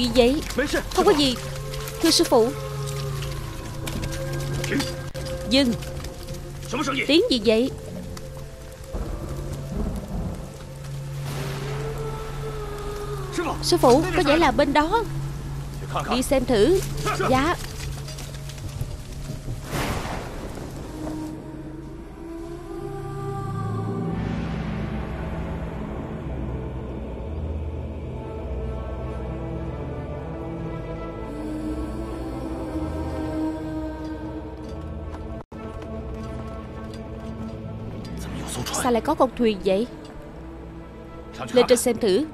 chuyện gì vậy Không có gì. Thưa sư phụ. Dừng. Tiếng gì vậy? Sư phụ, có vẻ là bên đó. Đi xem thử. Dạ. Sao lại có con thuyền vậy? Lên trên xem thử.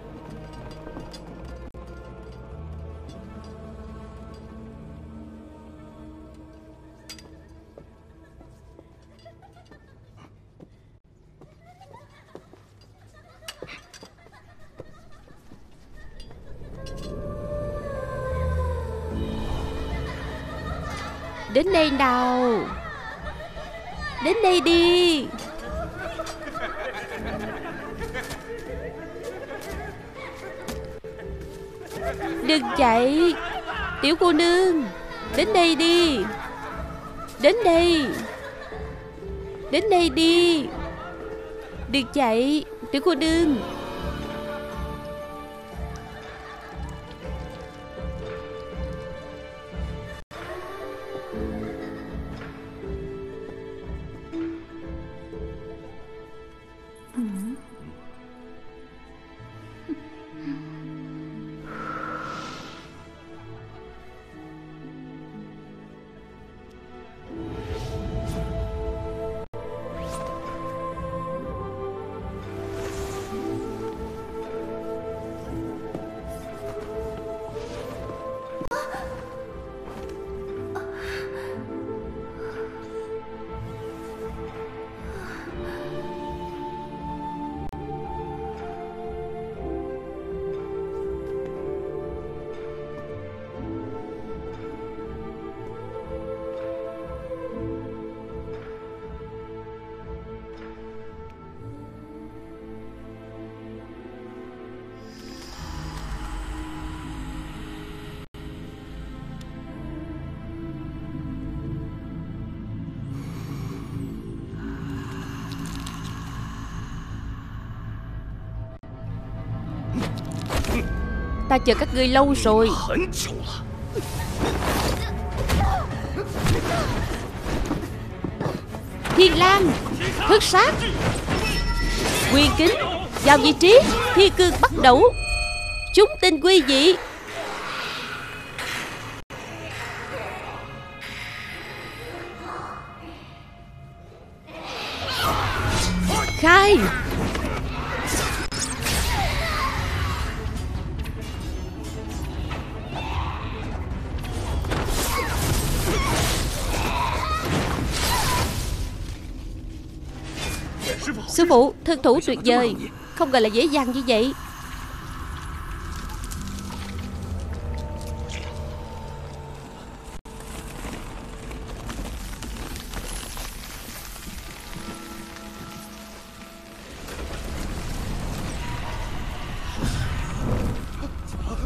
Đến đây nào. Đến đây đi. Đừng chạy. Tiểu cô nương, Đến đây đi. Đến đây. Đến đây đi. Đừng chạy, Tiểu cô nương. Ta chờ các ngươi lâu rồi. Thiên Lan Thức sát Quyền kính Vào vị trí Thiên cương bắt đầu. Chúng tinh quy dị Thân thủ tuyệt vời. Không ngờ là dễ dàng như vậy.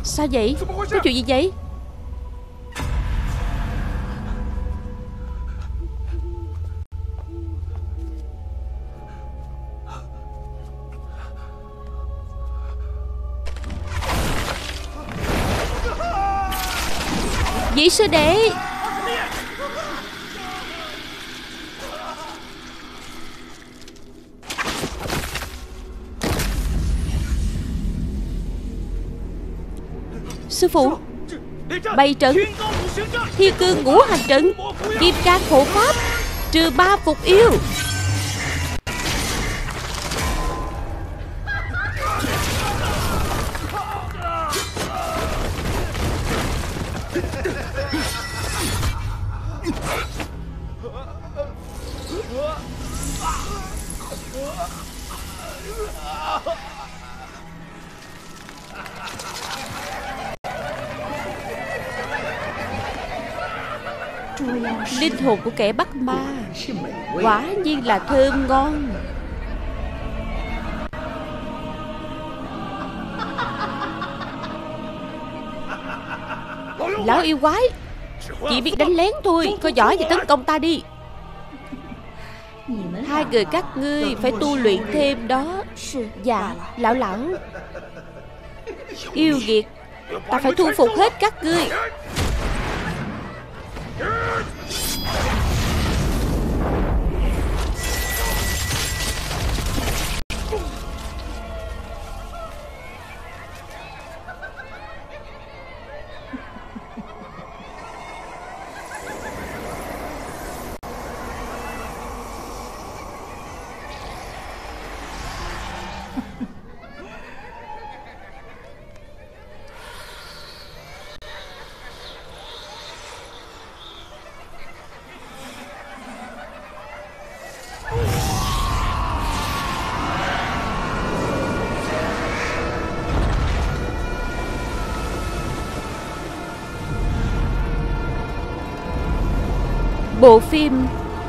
Sao vậy? Có chuyện gì vậy? Sư đệ. Sư phụ, Bày trận. Thiên cương ngũ hành trận Kim cang hộ pháp, Trừ ba phục yêu. Kẻ bắt ma. Quả nhiên là thơm ngon. Lão yêu quái, Chỉ biết đánh lén thôi, Có giỏi thì tấn công ta đi. Hai người các ngươi phải tu luyện thêm đó. Dạ Lão lão Yêu nghiệt, Ta phải thu phục hết các ngươi. Bộ phim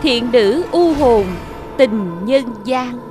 Thiện nữ u hồn Tình nhân gian.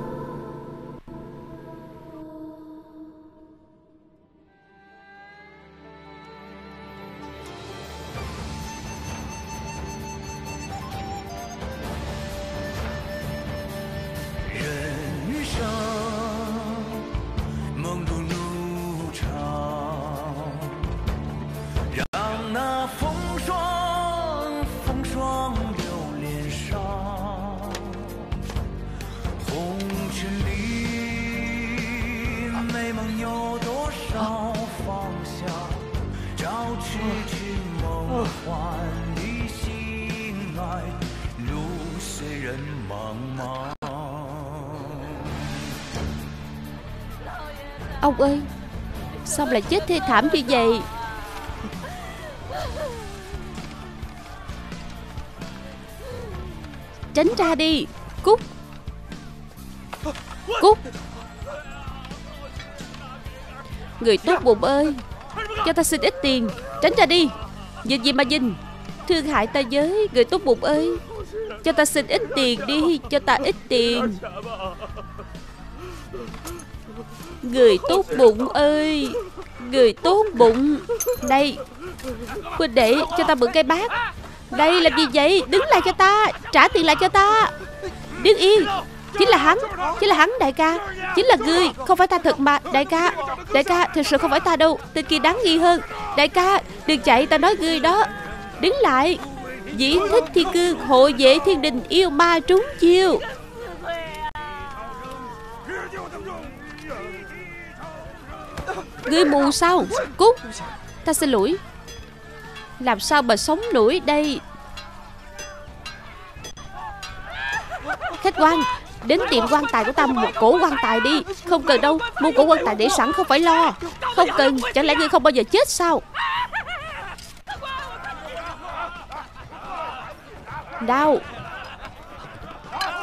Ông lại chết thê thảm như vậy. Tránh ra đi Cút Cút Người tốt bụng ơi, Cho ta xin ít tiền, Tránh ra đi. Nhìn gì mà nhìn, Thương hại ta với Người tốt bụng ơi. Cho ta xin ít tiền đi, Cho ta ít tiền. Người tốt bụng ơi. Người tốt bụng. Đây Huynh đệ cho ta mượn cây bát. Đây làm gì vậy? Đứng lại cho ta, Trả tiền lại cho ta. Đứng yên, Chính là hắn, Chính là hắn, đại ca. Chính là người Không phải ta thật mà, Đại ca. Đại ca, Thực sự không phải ta đâu Tên kia đáng nghi hơn. Đại ca, Đừng chạy, ta nói người đó. Đứng lại. Dĩ thích thi cương Hộ vệ thiên đình, Yêu ma trúng chiêu. Ngươi mù sao? Cút. Ta xin lỗi. Làm sao mà sống nổi đây? Khách quan, Đến tiệm quan tài của ta một cổ quan tài đi. Không cần đâu, Mua cổ quan tài để sẵn, không phải lo. Không cần, Chẳng lẽ ngươi không bao giờ chết sao? Đau.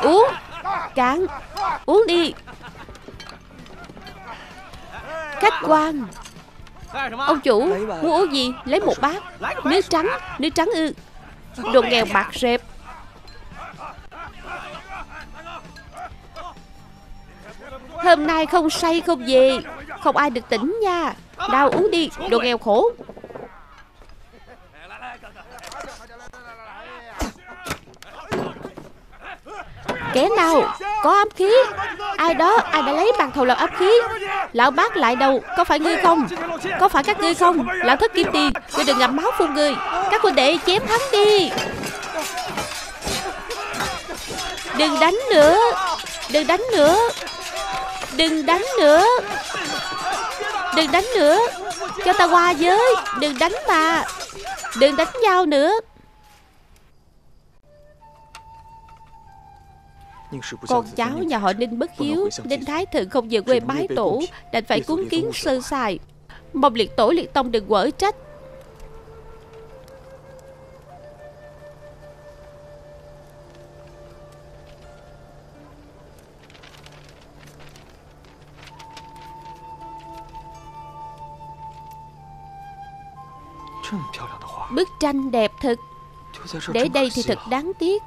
Uống. Cạn. Uống đi. Khách quan. Ông chủ, Muốn uống gì, Lấy một bát. Nước trắng Nước trắng ư. Đồ nghèo bạc rệp. Hôm nay không say không về. Không ai được tỉnh nha. Đau uống đi, Đồ nghèo khổ. Kẻ nào Có ám khí? Ai đó, Ai đã lấy bàn thầu làm ám khí? Lão bác lại đầu, Có phải ngươi không? Có phải các ngươi không? Lão thất kim tiền, Ngươi đừng ngậm máu phun người Các huynh đệ chém hắn đi. Đừng đánh nữa. Đừng đánh nữa. Đừng đánh nữa. Đừng đánh nữa. Cho ta qua với Đừng đánh mà. Đừng đánh nhau nữa. Con cháu nhà họ Ninh bất hiếu Ninh Thái Thượng không về quê bái tổ Đành phải cúng kiến sơ sài. Mong liệt tổ liệt tông đừng quở trách. Bức tranh đẹp thật Để đây thì thật đáng tiếc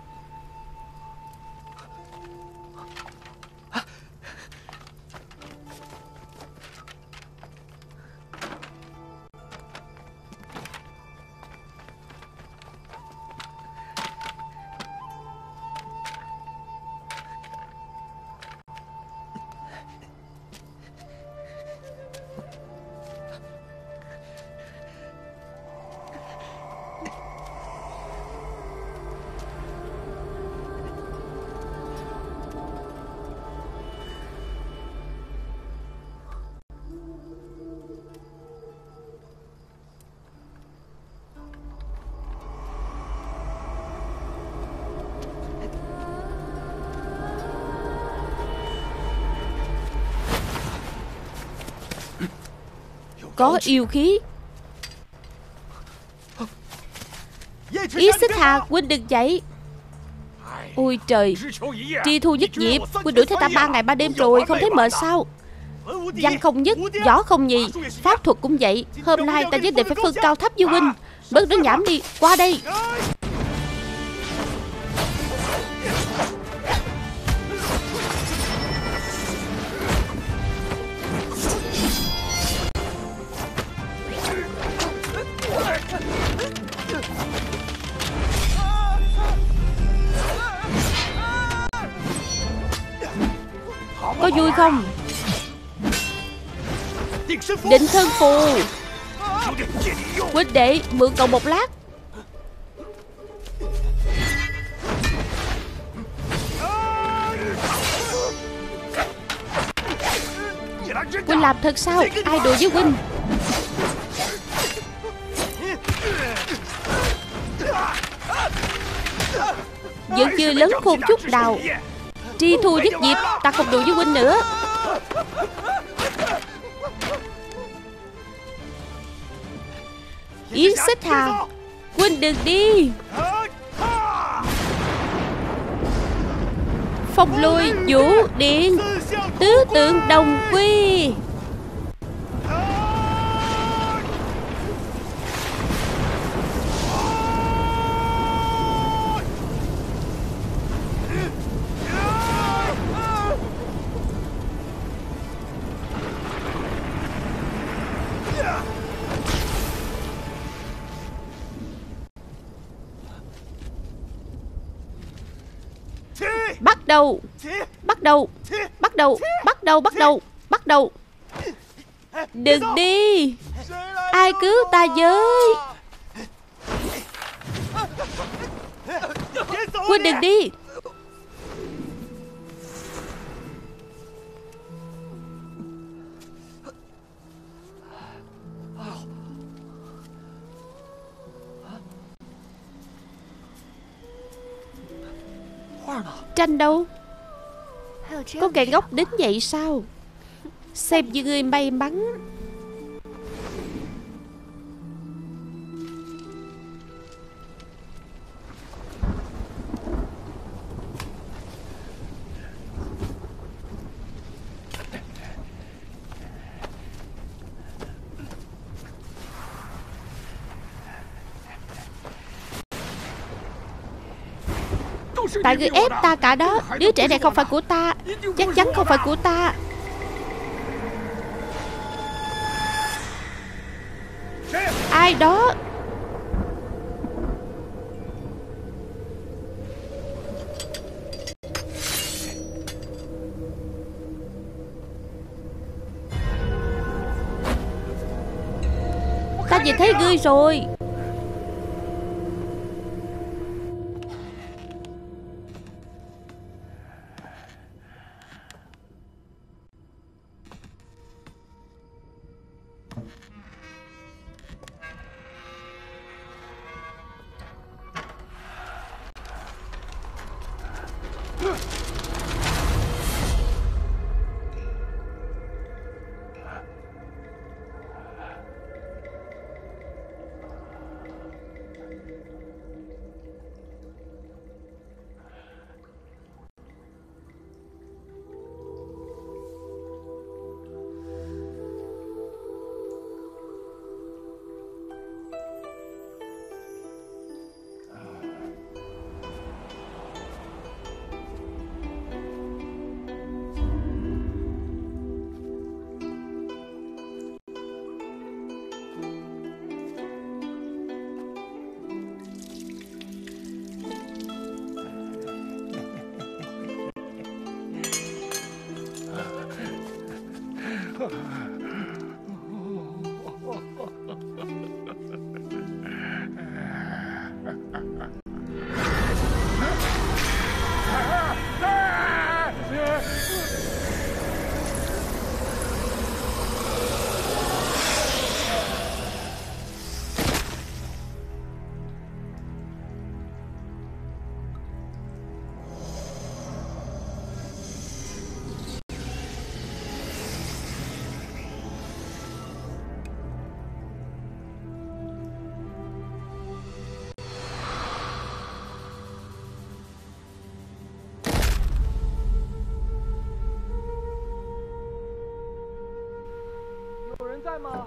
Có yêu khí. Ý xích hà Huynh đừng chạy. Ôi trời Tri thu nhất diệp Huynh đuổi theo ta ba ngày ba đêm rồi Không thấy mệt sao? Văn không nhất Võ không nhì Pháp thuật cũng vậy. Hôm nay ta nhất định phải phân cao thấp với Huynh. Bớt nói nhảm đi Qua đây Định thân phù. Huynh đệ, mượn cậu một lát. Huynh làm thật sao? Ai đùa với Huynh? Vẫn chưa lớn khôn chút nào Tri thu dứt dịp, Ta không đùa với Huynh nữa. Yến xích hà. Huynh đừng đi. Phong lôi vũ điện Tứ tượng đồng quy. Đầu. Bắt đầu. Bắt đầu. Bắt đầu. Bắt đầu. Bắt đầu. Đừng đi. Ai cứu ta với? Quên đừng đi. Tranh đâu Có kẻ ngốc đến vậy sao? Xem như người may mắn Tại người ép ta cả đó. Đứa trẻ này không phải của ta. Chắc chắn không phải của ta. Ai đó? Ta nhìn thấy ngươi rồi.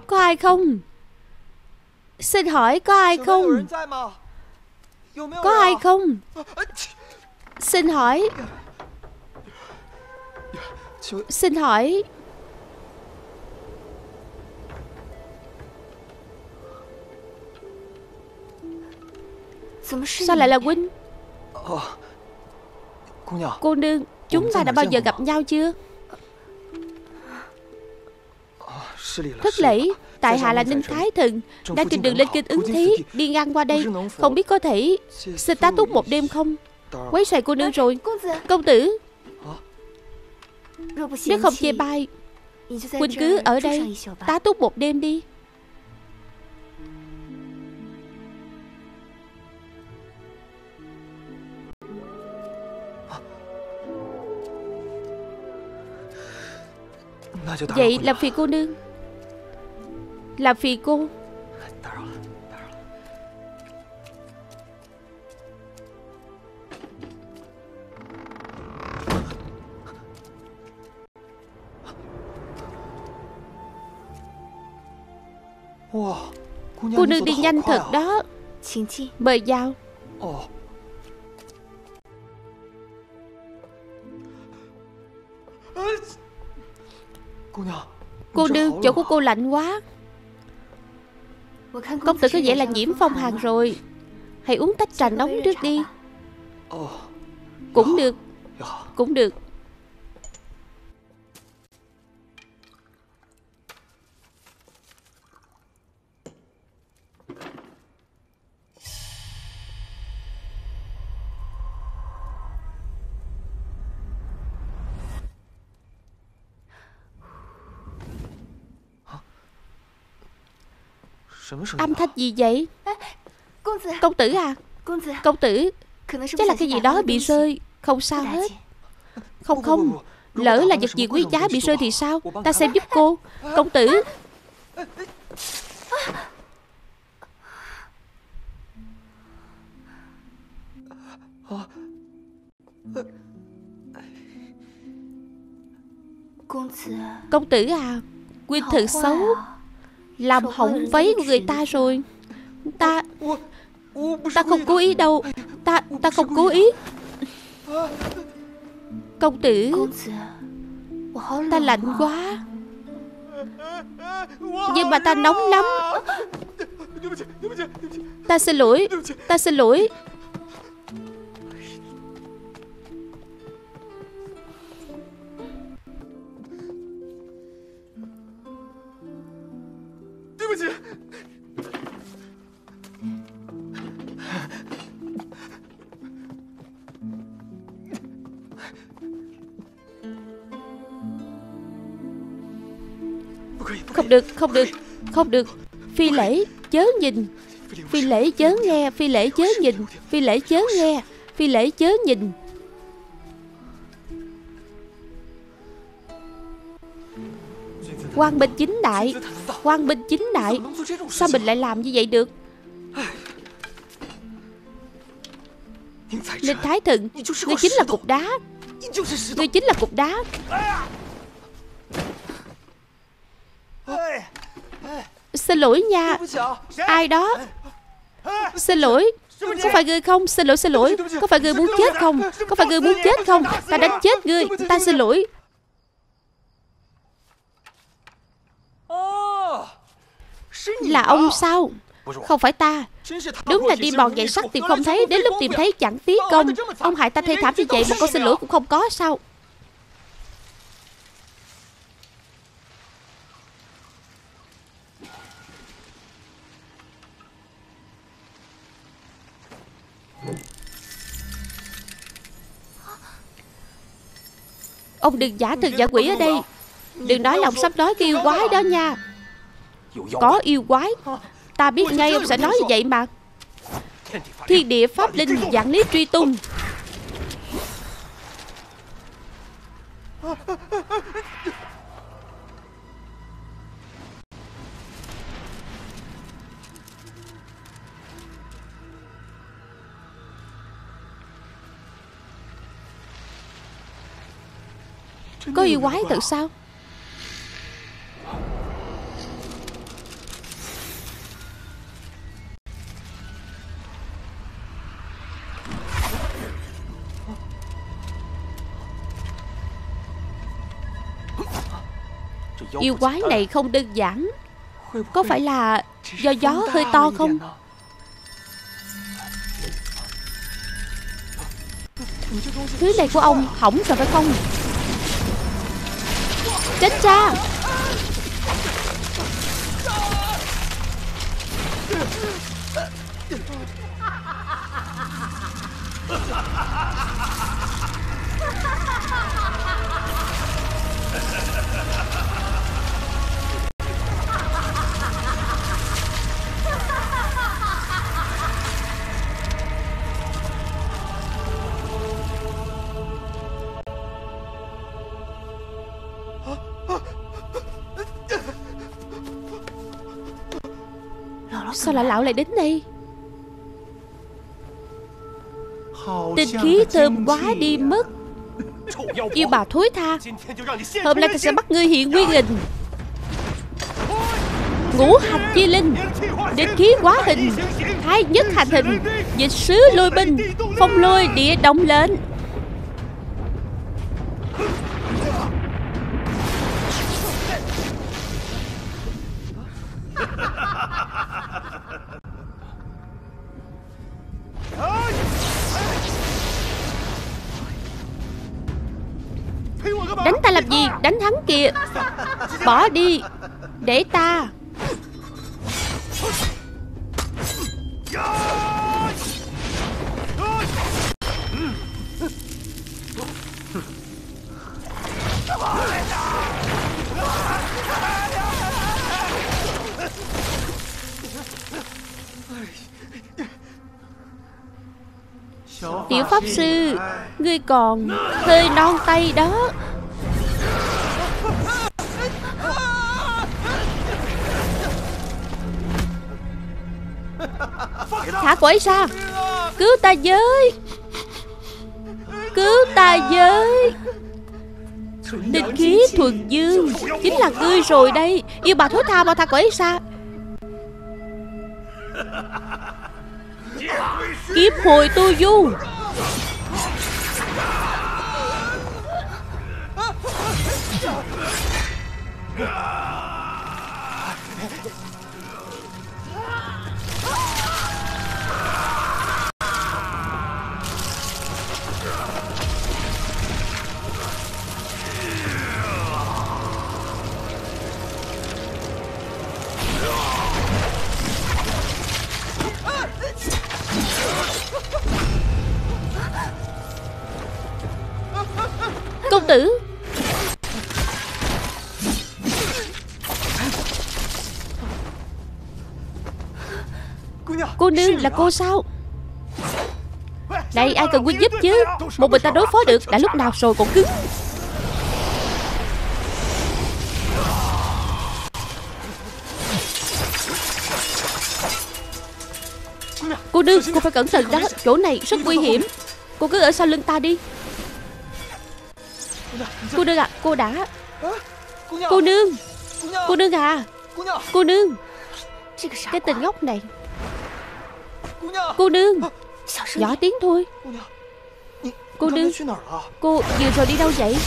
Có ai không? Xin hỏi có ai không? Có ai không? Xin hỏi. Xin hỏi. Sao lại là huynh Cô nương Chúng ta đã bao giờ gặp nhau chưa Thất lễ Tại hạ là Ninh Thái Thần Đang trên đường lên kinh ứng thí Đi ngang qua đây. Không biết có thể Xin tá túc một đêm không? Quấy xài cô nương rồi. Công tử. Nếu không chê bai Huynh cứ ở đây Tá túc một đêm đi. Vậy làm phiền cô nương là vì cô Cô nương đi nhanh thật đó. Mời vào. Cô nương chỗ của cô lạnh quá. Công tử có vẻ là nhiễm phong hàn rồi. Hãy uống tách trà nóng trước đi. Cũng được Cũng được. Âm thanh gì vậy? Công tử à? Công tử Chắc là cái gì đó bị rơi. Không sao hết. Không không Lỡ là vật gì quý giá bị rơi thì sao? Ta xem giúp cô. Công tử. Công tử à Quyên thật xấu Làm hỏng váy của người ta rồi Ta Ta không cố ý đâu Ta Ta không cố ý Công tử Ta lạnh quá Nhưng mà ta nóng lắm Ta xin lỗi Ta xin lỗi Không được, không được, không được. Phi lễ, chớ nhìn. Phi lễ chớ nghe, phi lễ chớ nhìn. Phi lễ chớ nghe, phi lễ chớ nhìn. Quang Minh chính đại. Quang Minh chính đại. Sao mình lại làm như vậy được? Linh Thái Thận Ngươi chính là cục đá. Ngươi chính là cục đá. Xin lỗi nha. Ai đó? Xin lỗi. Có phải ngươi không? Xin lỗi xin lỗi. Có phải ngươi muốn chết không? Có phải ngươi muốn chết không? Ta đánh chết ngươi. Ta xin lỗi. Là ông sao? Không phải ta. Đúng là đi bòn dạy sắt tìm không thấy Đến lúc tìm thấy chẳng tí công. Ông hại ta thê thảm như vậy Một câu xin lỗi cũng không có sao. Ông đừng giả thần giả quỷ ở đây. Đừng nói lòng sắp nói yêu quái đó nha Có yêu quái. Ta biết ngay ông sẽ nói như vậy mà. Thiên địa pháp linh dạng lý truy tung. Có yêu quái thật sao Yêu quái này không đơn giản. Có phải là do gió hơi to không? Thứ này của ông hỏng rồi phải không? Tránh ra Sao lại lão lại đến đây? Tinh khí thơm quá đi mất. Yêu bà thối tha. Hôm nay ta sẽ bắt ngươi hiện nguyên hình. Ngũ hành chi linh Địch khí quá hình Thái nhất hành hình Dịch sứ lôi binh Phong lôi địa động lệnh Đánh ta làm gì? Đánh hắn kìa. Bỏ đi. Để ta. Tiểu Pháp Sư Ngươi còn hơi non tay đó. Thả cô ấy ra. Cứu ta với. Cứu ta với. Địch khí thuần dương Chính là ngươi rồi đây. Yêu bà thối tha mau thả cô ấy ra Kiếp hồi tu du. Là cô sao? Này ai cần quyên giúp chứ? Một mình ta đối phó được Đã lúc nào rồi còn cứng? Cô đương, cô phải cẩn thận đó. Chỗ này rất nguy hiểm. Cô cứ ở sau lưng ta đi. Cô đương, à Cô đã. Cô nương Cô nương à. Cô nương Cái tên ngốc này. Cô nương. Nhỏ tiếng thôi. Cô nương. Cô vừa rồi đi đâu vậy?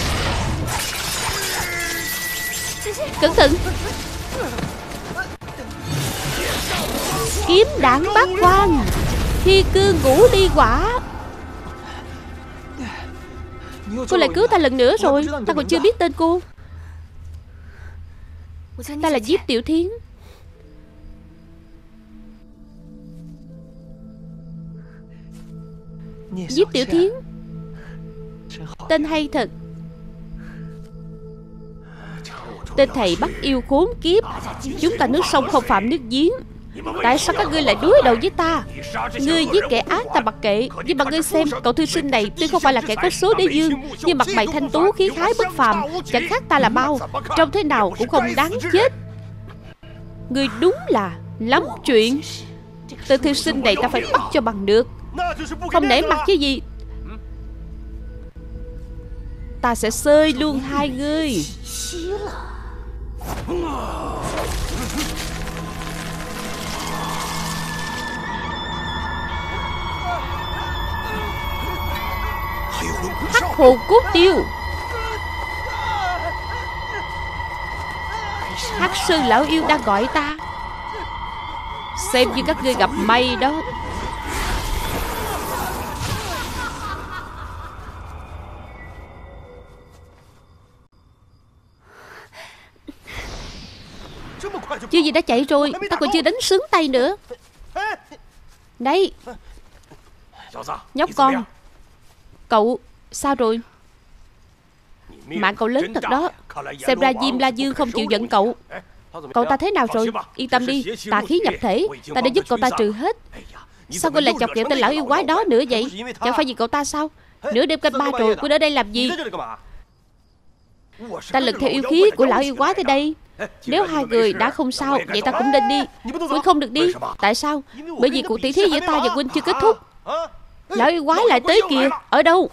Cẩn thận. Kiếm đạn bát quan Thi cương ngũ ly quả. Cô lại cứu ta lần nữa rồi. Ta còn chưa biết tên cô. Ta là Diếp Tiểu Thiến Diếp Tiểu Thiến. Tên hay thật. Tên thầy bắt yêu khốn kiếp. Chúng ta nước sông không phạm nước giếng. Tại sao các ngươi lại đối đầu với ta? Ngươi giết kẻ ác ta mặc kệ. Nhưng mà ngươi xem cậu thư sinh này Tuy không phải là kẻ có số đế dương Nhưng mặt mày thanh tú khí khái bất phàm. Chẳng khác ta là bao. Trông thế nào cũng không đáng chết. Ngươi đúng là lắm chuyện. Tên thư sinh này ta phải bắt cho bằng được không nể mặt chứ gì. Ta sẽ xơi luôn hai ngươi Hắc hồn cốt tiêu Hắc sư lão yêu đang gọi ta. Xem như các ngươi gặp may đó. Gì đã chạy rồi Ta còn chưa đánh sướng tay nữa. Đây Nhóc con. Cậu Sao rồi? Mạng cậu lớn thật đó. Xem ra Diêm La Dương không chịu giận cậu. Cậu ta thế nào rồi? Yên tâm đi Tà khí nhập thể. Ta đã giúp cậu ta trừ hết. Sao cô lại chọc ghẹo tên lão yêu quái đó nữa vậy? Chẳng phải vì cậu ta sao? Nửa đêm canh ba rồi Cô ở đây làm gì Ta lực theo yêu khí của lão yêu quái tới đây. Nếu hai người đã không sao, Vậy ta cũng nên đi. Quynh không được đi. Tại sao? Bởi vì cuộc tỷ thí giữa ta và Quynh chưa kết thúc. Lão yêu quái lại tới kìa. Ở đâu?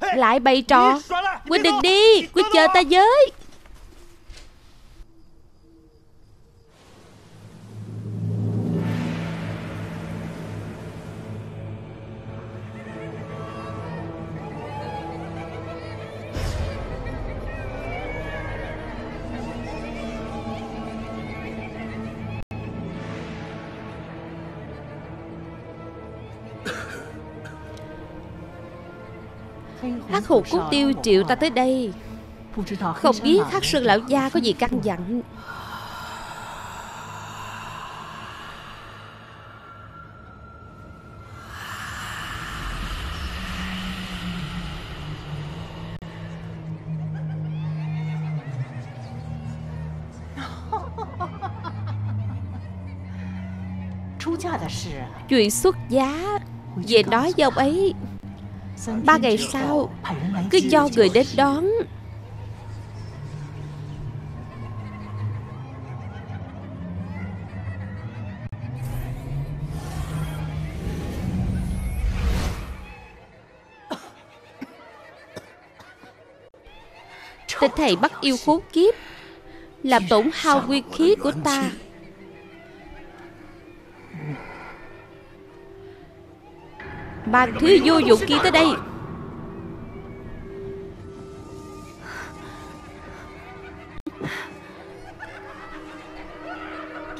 Lại bày trò. Quynh đừng đi. Quynh chờ ta với. Hắc hùng cốt tiêu triệu ta tới đây. Không biết Hắc Sơn Lão Gia có gì căn dặn. Chuyện xuất giá Về nói với ông ấy Ba ngày sau, Cứ cho người đến đón. Tên thầy bắt yêu khốn kiếp, Làm tổn hao nguyên khí của ta. Mang thứ vô dụng kia tới đây.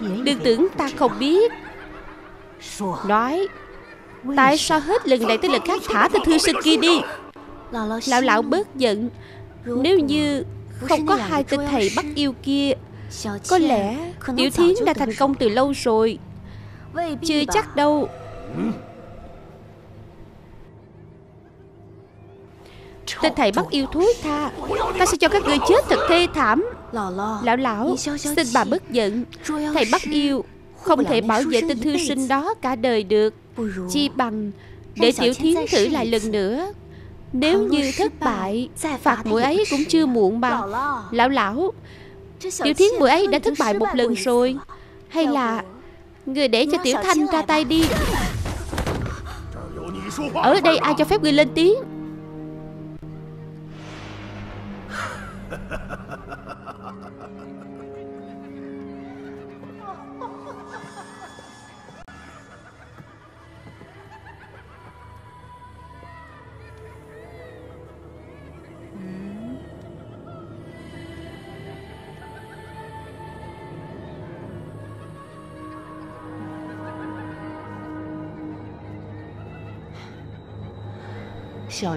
Đừng tưởng ta không biết. Nói, Tại sao hết lần này tới lần khác thả tên thư sinh kia đi? Lão lão bớt giận. Nếu như không có hai tên thầy bắt yêu kia, Có lẽ Tiểu Thiến đã thành công từ lâu rồi. Chưa chắc đâu. Tên thầy bắt yêu thú tha. Ta sẽ cho các ngươi chết thật thê thảm. Lão lão, Xin bà bất giận. Thầy bắt yêu Không thể bảo vệ tên thư sinh đó cả đời được. Chi bằng Để tiểu thiến thử lại lần nữa. Nếu như thất bại, Phạt mũi ấy cũng chưa muộn mà. Lão lão, Tiểu thiến mũi ấy đã thất bại một lần rồi. Hay là Người để cho tiểu thanh ra tay đi. Ở đây ai cho phép người lên tiếng?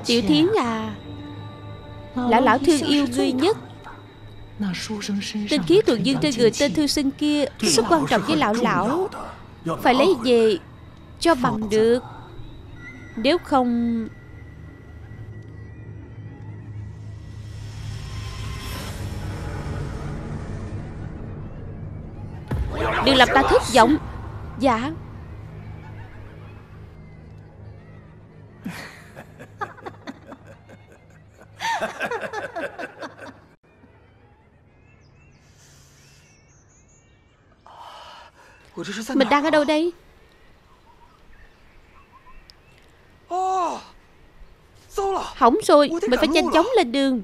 Tiểu Thiến à Lão lão thương yêu ngươi nhất. Tinh khí tuần dương trên người tên thư sinh kia Rất quan trọng với lão lão. Phải lấy về Cho bằng được. Nếu không Đừng làm ta thất vọng. Dạ Mình đang ở đâu đây? Hỏng rồi Mình phải nhanh chóng lên đường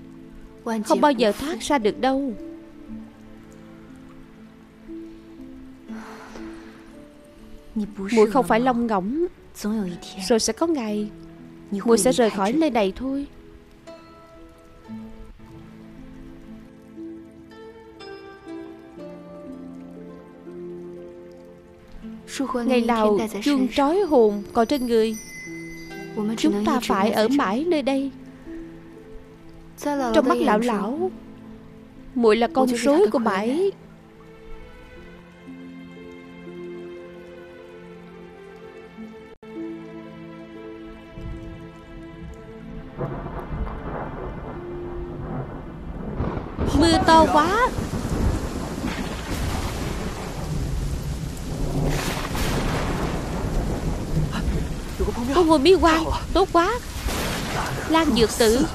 Không bao giờ thoát ra được đâu. Mùi không phải lông ngỗng. Rồi sẽ có ngày mùi sẽ rời khỏi nơi này thôi. Ngày nào chuông trói hồn còn trên người. Chúng ta phải ở mãi nơi đây. Trong mắt lão lão? muội là con rối của bãi. Mưa to quá. Có ngồi mí quan Tốt quá. Lan dược tử.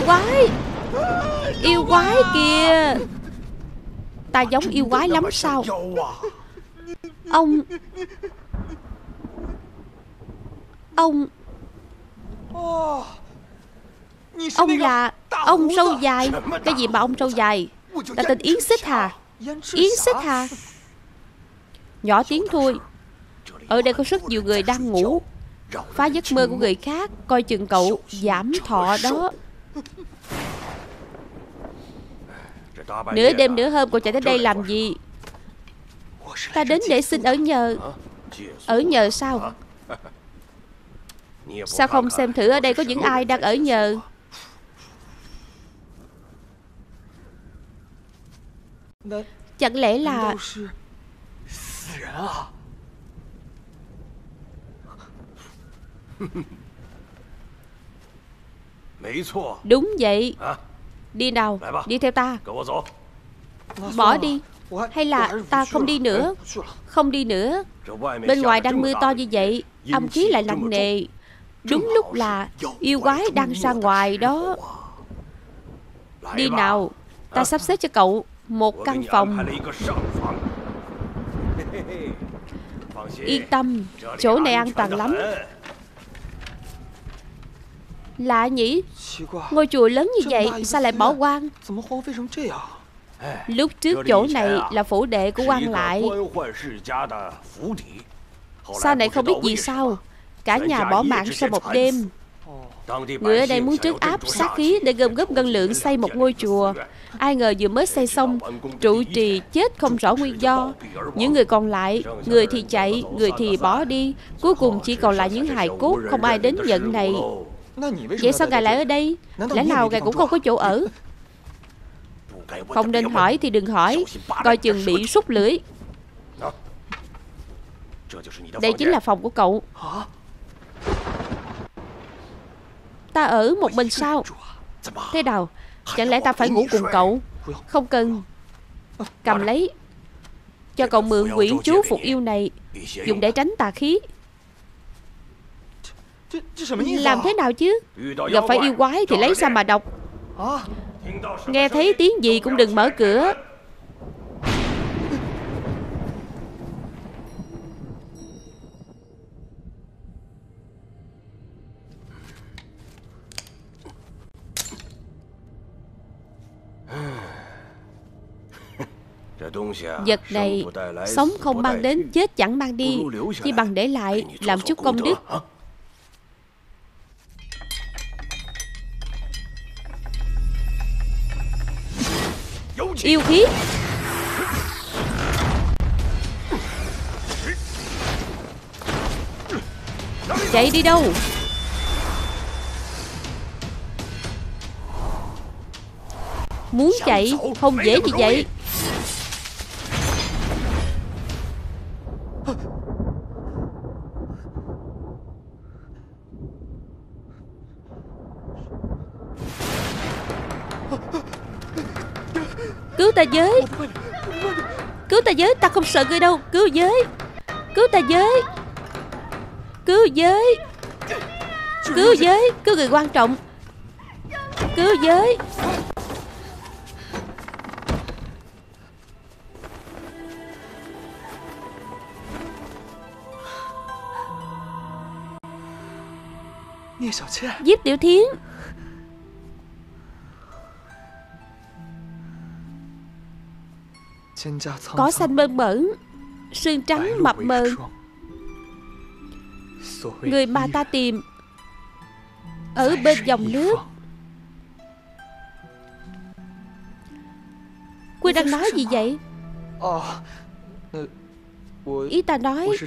yêu quái. Yêu quái kìa. Ta giống yêu quái lắm sao? Ông Ông Ông là Ông sâu dài. Cái gì mà ông sâu dài? Ta tên Yến Xích Hà. Yến Xích Hà. Nhỏ tiếng thôi. Ở đây có rất nhiều người đang ngủ. Phá giấc mơ của người khác, Coi chừng cậu giảm thọ đó. Nửa đêm nửa hôm cô chạy tới đây làm gì? Ta đến để xin ở nhờ. Ở nhờ sao? Sao không xem thử ở đây có những ai đang ở nhờ? Chẳng lẽ là Đúng vậy. Đi nào Đi theo ta. Bỏ đi. Hay là ta không đi nữa? Không đi nữa. Bên ngoài đang mưa to như vậy? Âm khí lại nặng nề. Đúng lúc là yêu quái đang ra ngoài đó. Đi nào Ta sắp xếp cho cậu Một căn phòng. Yên tâm Chỗ này an toàn lắm. Lạ nhỉ? Ngôi chùa lớn như vậy sao lại bỏ à. quan? Lúc trước chỗ này là phủ đệ của quan lại. sao này không biết gì sao? Cả nhà bỏ mạng sau một đêm. Người ở đây muốn trước áp sát khí để gom góp ngân lượng xây một ngôi chùa. Ai ngờ vừa mới xây xong Trụ trì chết không rõ nguyên do. Những người còn lại Người thì chạy, người thì bỏ đi. Cuối cùng chỉ còn lại những hài cốt không ai đến nhận này. Vậy sao ngài lại ở đây? Lẽ nào ngài cũng không có chỗ ở? Không nên hỏi thì đừng hỏi. Coi chừng bị sút lưỡi. Đây chính là phòng của cậu. Ta ở một mình sao Thế nào? Chẳng lẽ ta phải ngủ cùng cậu? Không? Cần. Cầm lấy. Cho cậu mượn quyển chú phục yêu này. Dùng để tránh tà khí. Làm thế nào chứ? Gặp phải yêu quái thì lấy sao mà đọc? Nghe thấy tiếng gì cũng đừng mở cửa. Vật này Sống không mang đến Chết chẳng mang đi. Chỉ bằng để lại Làm chút công đức. yêu khí. Chạy đi đâu? Muốn chạy? Không dễ gì vậy Cứu ta với. Cứu ta với Ta không sợ ngươi đâu. Cứu với. Cứu ta với. Cứu với. Cứu với. Cứu người quan trọng. Cứu với. Giúp Tiểu Thiến. Cỏ xanh mơn mởn Sương trắng mập mờ. Người mà ta tìm Ở bên dòng nước. Quyên đang nói gì vậy? Ờ, Ý ta nói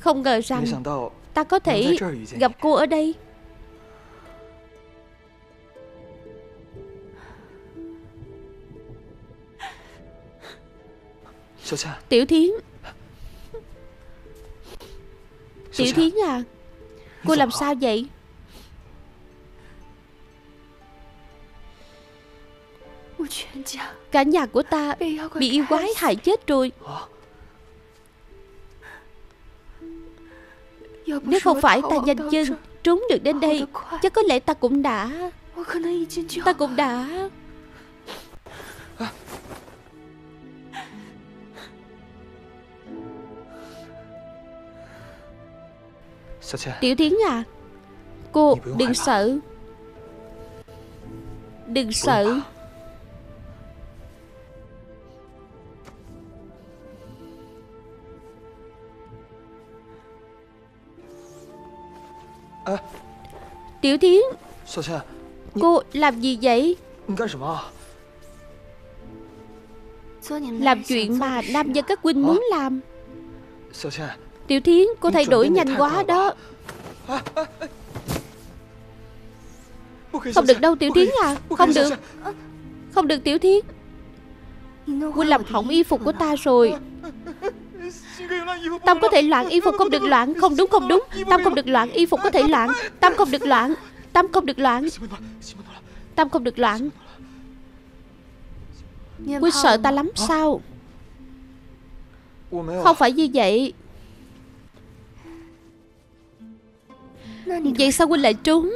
Không ngờ rằng Ta có thể gặp cô ở đây. Tiểu Thiến. Tiểu Thiến à Cô làm sao vậy? Cả nhà của ta bị yêu quái hại chết rồi. Nếu không phải ta nhanh chân trốn được đến đây Chắc có lẽ ta cũng đã. Ta cũng đã. Tiểu Thiến à Cô đừng sợ. Đừng sợ. Tiểu Thiến Cô làm gì vậy? Làm chuyện mà nam nhân các huynh muốn làm. Tiểu Thiến cô thay đổi nhanh quá đó. Không được đâu Tiểu Thiến à. Không được. Không được Tiểu Thiến. Quên làm hỏng y phục của ta rồi. Tâm có thể loạn y phục không được loạn. Không đúng không đúng. Tâm không được loạn y phục có thể loạn. Tâm không được loạn. Tâm không được loạn. Tâm không được loạn. Quý sợ ta lắm sao? Không phải như vậy. Vậy sao huynh lại trốn?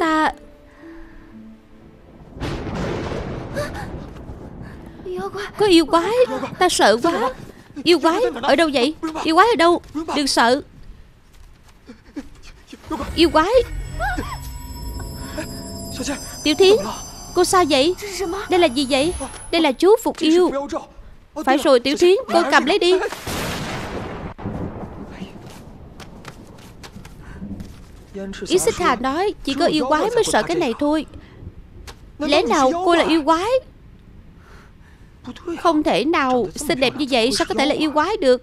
Ta Có yêu quái. Ta sợ quá Yêu quái ở đâu vậy? Yêu quái ở đâu? Đừng sợ. Yêu quái. Tiểu Thiến Cô sao vậy? Đây là gì vậy? Đây là chú Phục Yêu. Phải rồi, Tiểu Thiến Cô cầm lấy đi. Ý Sách Hà nói Chỉ có yêu quái mới sợ cái này thôi Lẽ nào cô là yêu quái Không thể nào Xinh đẹp như vậy sao có thể là yêu quái được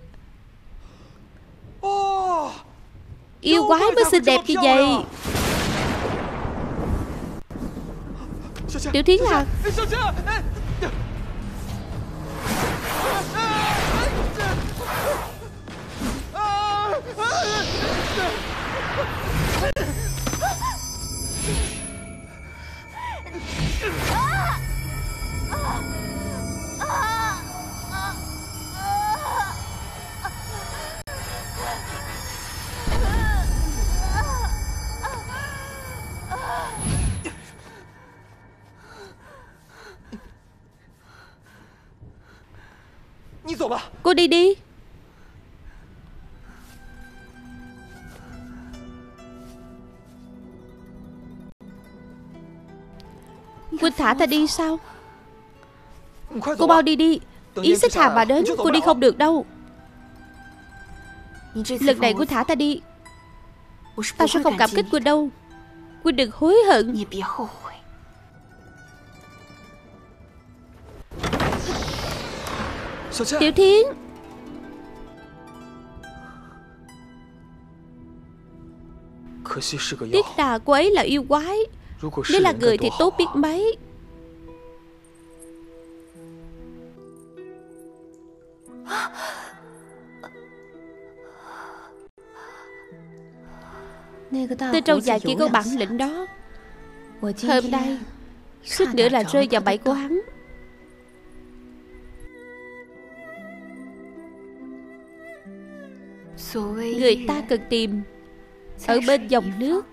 Yêu quái mới xinh đẹp như vậy Tiểu Thiến à Ah! Cô đi đi. Quỳnh thả ta đi sao? Cô bao đi đi. Ý sẽ thả bà đến Cô đi không được đâu. Lần này Quỳnh thả ta đi. Ta sẽ không cảm kích Quỳnh đâu. Quỳnh đừng hối hận. Tiểu Thiến Tiếc là cô ấy là yêu quái. Nếu là người thì tốt biết mấy. Tên trâu dài kia có bản lĩnh đó. Hôm nay Suýt nữa là rơi vào bẫy của hắn Người ta cần tìm Ở bên dòng nước.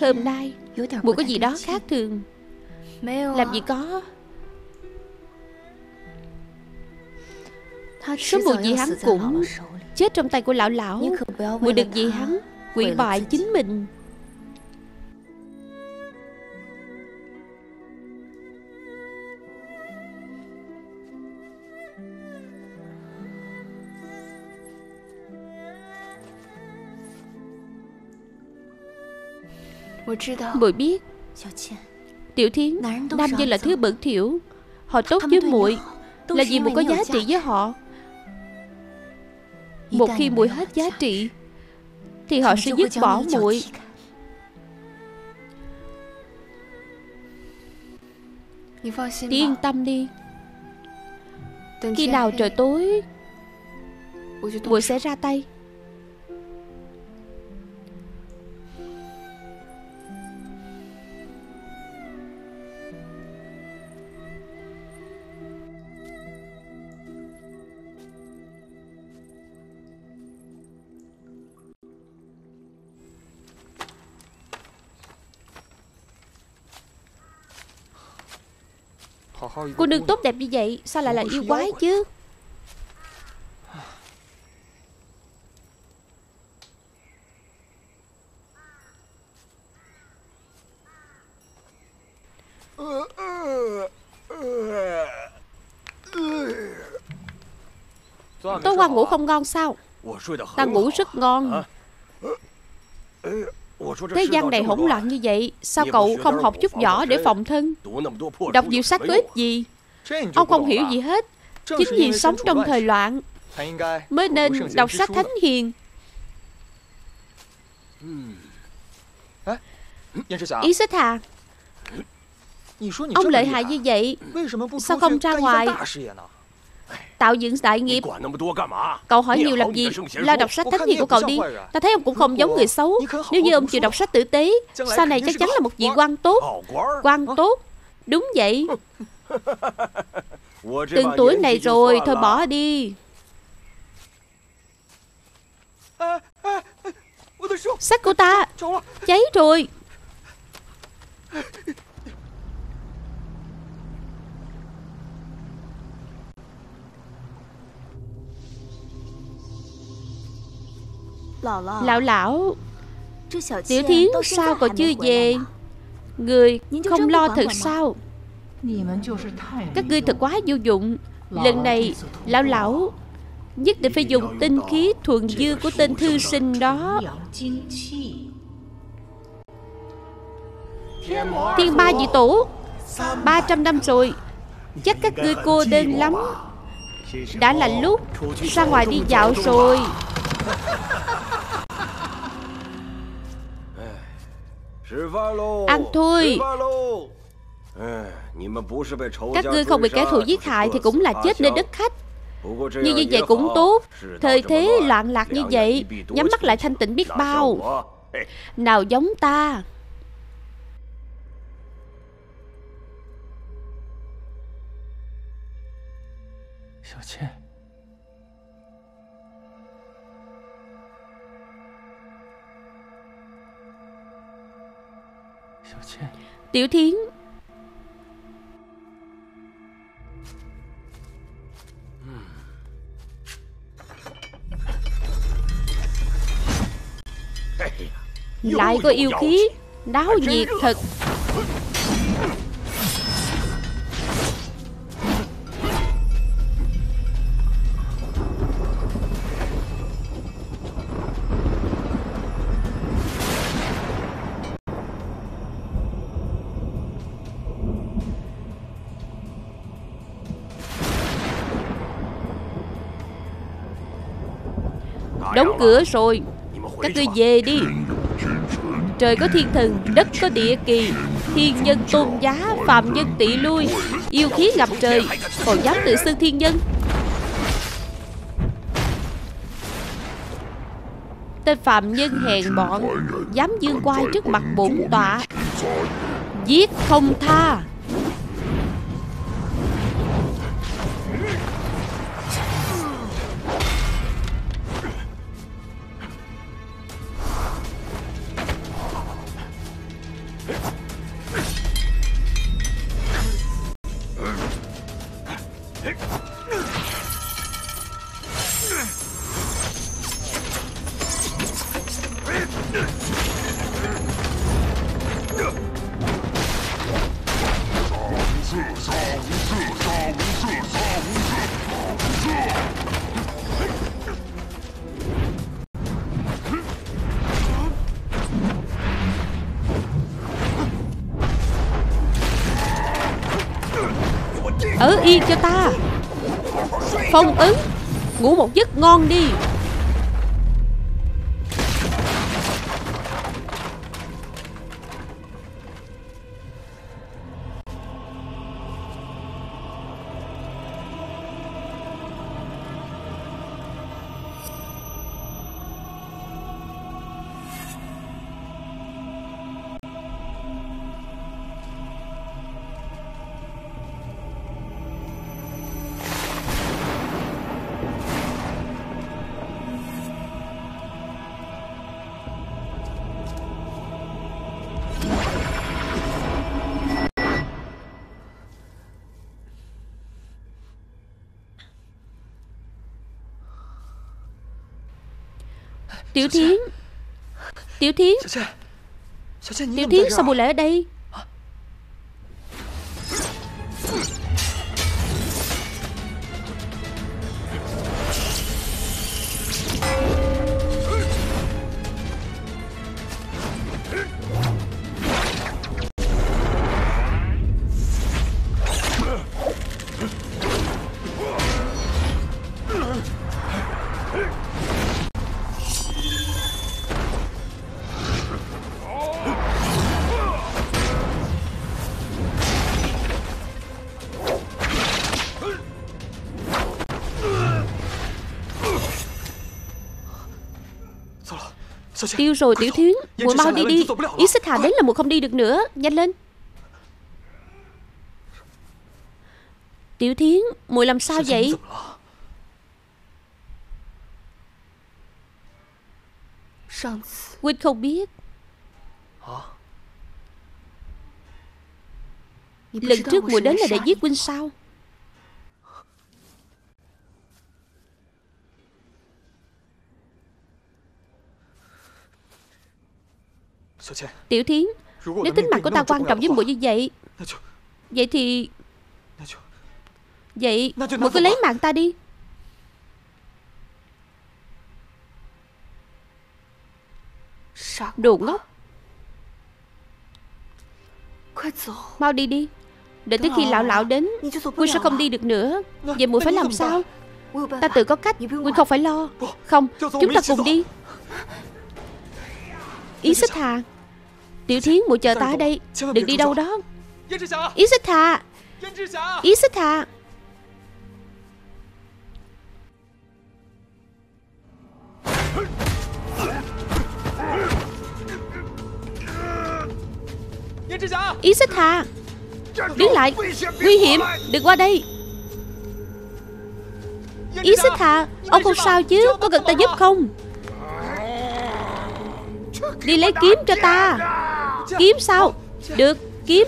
Hôm nay Mùi có gì đó khác thường. Làm gì có? Số mùi gì hắn cũng Chết trong tay của lão lão. Mùi được gì hắn? Quỷ bại chính mình. Mùi biết. Tiểu Thiến Nam nhân là thứ bẩn thỉu. Họ tốt với muội. Là vì muội có giá trị với họ? Một khi muội hết giá trị Thì họ sẽ dứt bỏ muội. Thì yên tâm đi. Khi nào trời tối Muội sẽ ra tay Cô đừng tốt đẹp như vậy. Sao lại là yêu quái chứ? Tối qua ngủ không ngon sao? Ta ngủ rất ngon. Thế gian này hỗn loạn như vậy Sao cậu không học chút võ để phòng thân? Đọc nhiều sách có ích gì? Ông không hiểu gì hết. Chính vì sống trong thời loạn Mới nên đọc sách thánh hiền. Ý sách hà Ông lợi hại như vậy Sao không ra ngoài? Tạo dựng đại nghiệp. Cậu hỏi nhiều làm gì Lo đọc sách thánh gì của cậu đi. Ta thấy ông cũng không giống người xấu. Nếu như ông chịu đọc sách tử tế Sau này chắc chắn là một vị quan tốt. Quan tốt. Đúng vậy. Từng tuổi này rồi Thôi bỏ đi. Sách của ta Cháy rồi. Lão lão. Tiểu Thiến sao còn chưa về? Người không lo thật sao? Các ngươi thật quá vô dụng. Lần này lão lão Nhất định phải dùng tinh khí thuần dư của tên thư sinh đó. Thiên ba dị tổ 300 năm rồi Chắc các ngươi cô đơn lắm. Đã là lúc ra ngoài đi dạo rồi Ăn thôi. Các ngươi không bị kẻ thù giết hại Thì cũng là chết nơi đất khách. Nhưng như vậy cũng tốt. Thời thế loạn lạc như vậy Nhắm mắt lại thanh tịnh biết bao. Nào giống ta. Tiểu Chiên Tiểu Thiến. Lại có yêu khí. Náo nhiệt thật Đóng cửa rồi. Các ngươi về đi. Trời có thiên thần Đất có địa kỳ. Thiên nhân tôn giá Phạm nhân tị lui. Yêu khí ngập trời Còn dám tự xưng thiên nhân? Tên phạm nhân hèn bọn Dám dương quai trước mặt bổn tọa. Giết không tha yên cho ta. Phong ứng Ngủ một giấc ngon đi. Tiểu Thiến. Tiểu Thiến. Tiểu Thiến sao bùi lại ở đây? tiêu rồi tiểu thiến muội mau đi đi. ý xích hà đến là muội không đi được nữa. Nhanh lên. Tiểu thiến muội làm sao vậy? huynh không biết. Lần trước muội đến là để giết huynh sao? Tiểu Thiến Nếu tính mạng của ta quan trọng với muội như vậy Vậy thì Vậy muội cứ lấy mạng ta đi. Đồ ngốc. Mau đi đi đợi tới khi lão lão đến Quynh sẽ không đi được nữa. Vậy muội phải làm sao? Ta tự có cách Quynh không phải lo. Không Chúng ta cùng đi. Ý xích hà Tiểu thiến muội chờ ta ở đây? Đừng đi đâu đó. Yến Xích Thà Yến Xích Thà Yến Xích Thà Đứng lại. Nguy hiểm Đừng qua đây. Yến Xích Thà Ông không sao? chứ? Có cần ta giúp không? Đi lấy kiếm cho ta. Kiếm sao? Được kiếm.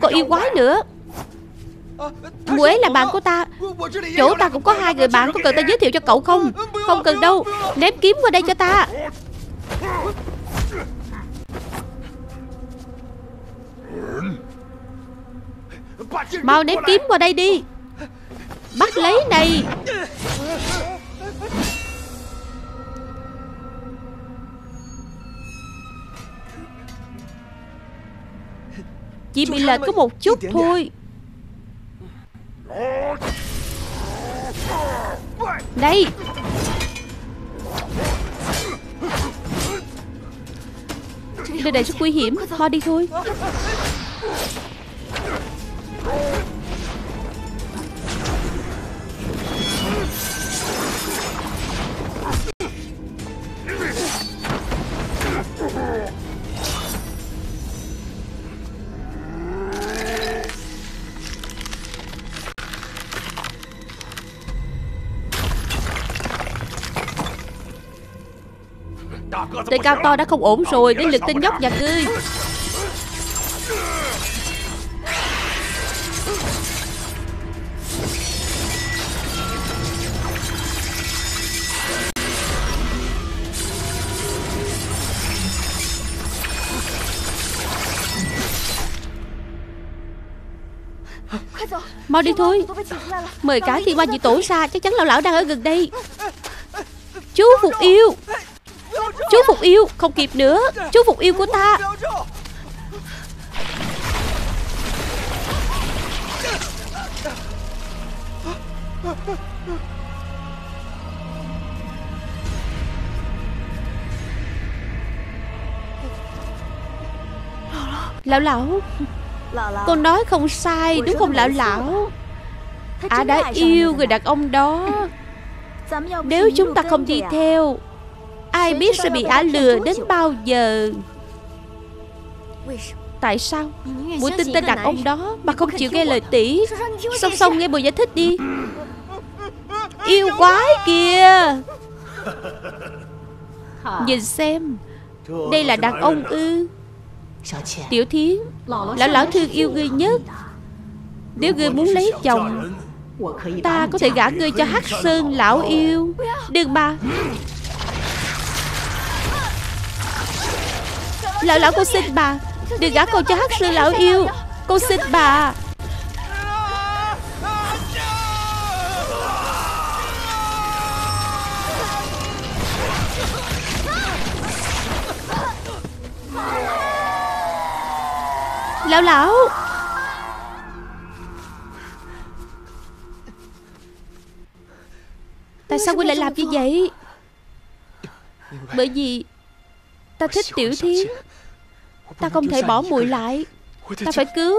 Không có yêu quái nữa. Mụ ấy là bạn của ta. Chỗ ta cũng có hai người bạn Có cần ta giới thiệu cho cậu không? Không cần đâu. Ném kiếm qua đây cho ta. Mau ném kiếm qua đây đi. Bắt lấy này. Chỉ bị lệch có một chút thôi. Đây. Nơi này rất nguy hiểm Mau đi thôi Tên cao to đã không ổn rồi, Đến lượt tên nhóc nhà ngươi. Mau đi thôi. Mời cả thiên hoa dị tổ xa Chắc chắn lão lão đang ở gần đây. Chú Phục Yêu. Chú Phục Yêu, Không kịp nữa. Chú Phục Yêu của ta. Lão lão Cô nói không sai, đúng không lão lão? Ả đã yêu người đàn ông đó. Nếu chúng ta không đi theo Ai biết sẽ bị ả lừa đến bao giờ? Tại sao? Mũi tin tên đàn ông đó Mà không chịu nghe lời tỷ. Song song nghe buổi giải thích đi. Yêu quái kìa. Nhìn xem, Đây là đàn ông ư. Tiểu thiến Lão lão thương yêu ngươi nhất. Nếu ngươi muốn lấy chồng, Ta có thể gả ngươi cho Hắc Sơn lão yêu. Đừng mà. Lão lão cô xin bà. Đừng gả con cho Hắc sư lão yêu. Cô xin bà. Lão lão. Tại sao huynh lại làm như vậy? Bởi vì Ta thích tiểu thiến Ta không thể bỏ muội lại. Ta phải cứu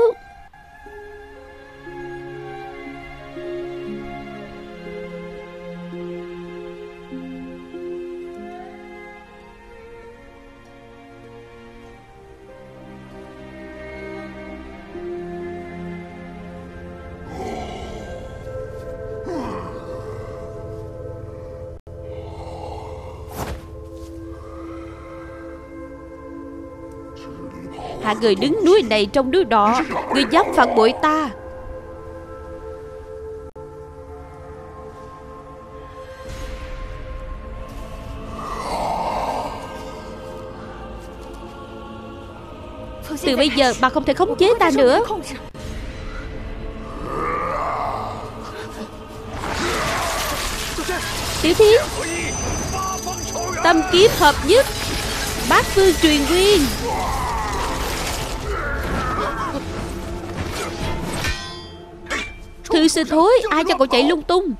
người đứng núi này trong núi đó, Người dám phản bội ta. Từ bây giờ bà không thể khống chế ta nữa. Tiểu thiến Tâm kiếm hợp nhất, Bát phương truyền nguyên. Thư sư thối Ai cho cậu chạy lung tung?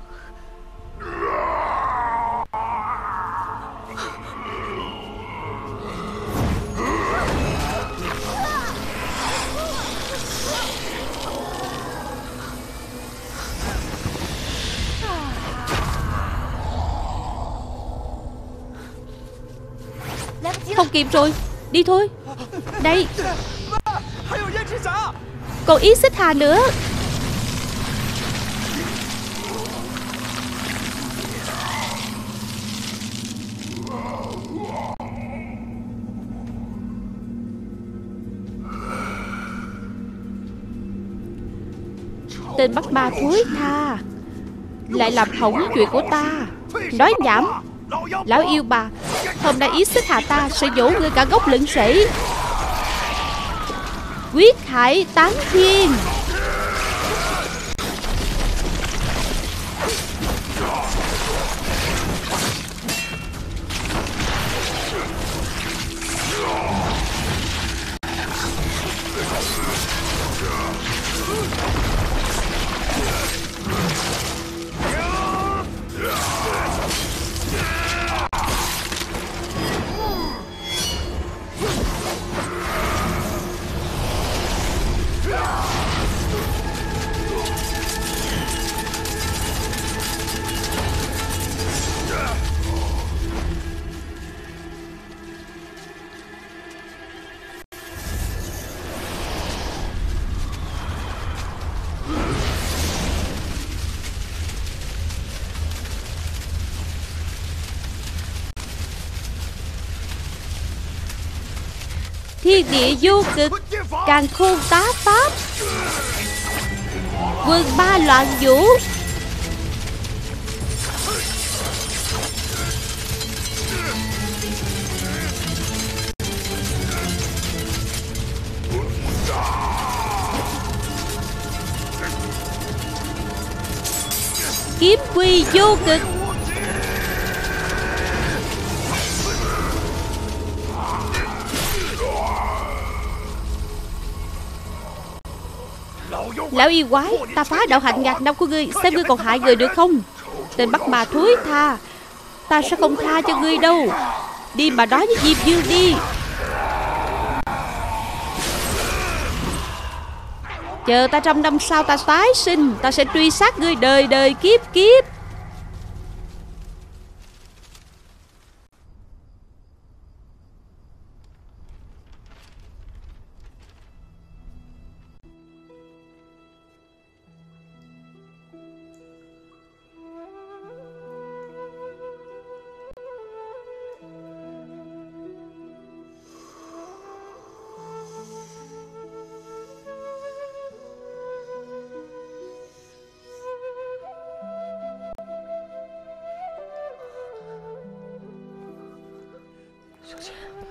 Không kịp rồi Đi thôi. Đây. Còn ít xích hà nữa. Tên bắt ma thối tha. Lại làm hỏng chuyện của ta. Nói nhảm. Lão yêu bà, Hôm nay ý xích hạ ta sẽ dỗ ngươi cả gốc lẫn sĩ Quyết hải tán thiên. Vô cực Càng khôn tá pháp. Quân ba loạn vũ. Kiếm quy vô cực Lão quái? Ta phá đạo hạnh ngàn năm của ngươi, Xem ngươi còn hại người được không? Tên bắt mà thối tha, Ta sẽ không tha cho ngươi đâu. Đi mà nói với Diệp Dương đi. Chờ ta trăm năm sau ta tái sinh, Ta sẽ truy sát ngươi đời đời kiếp kiếp.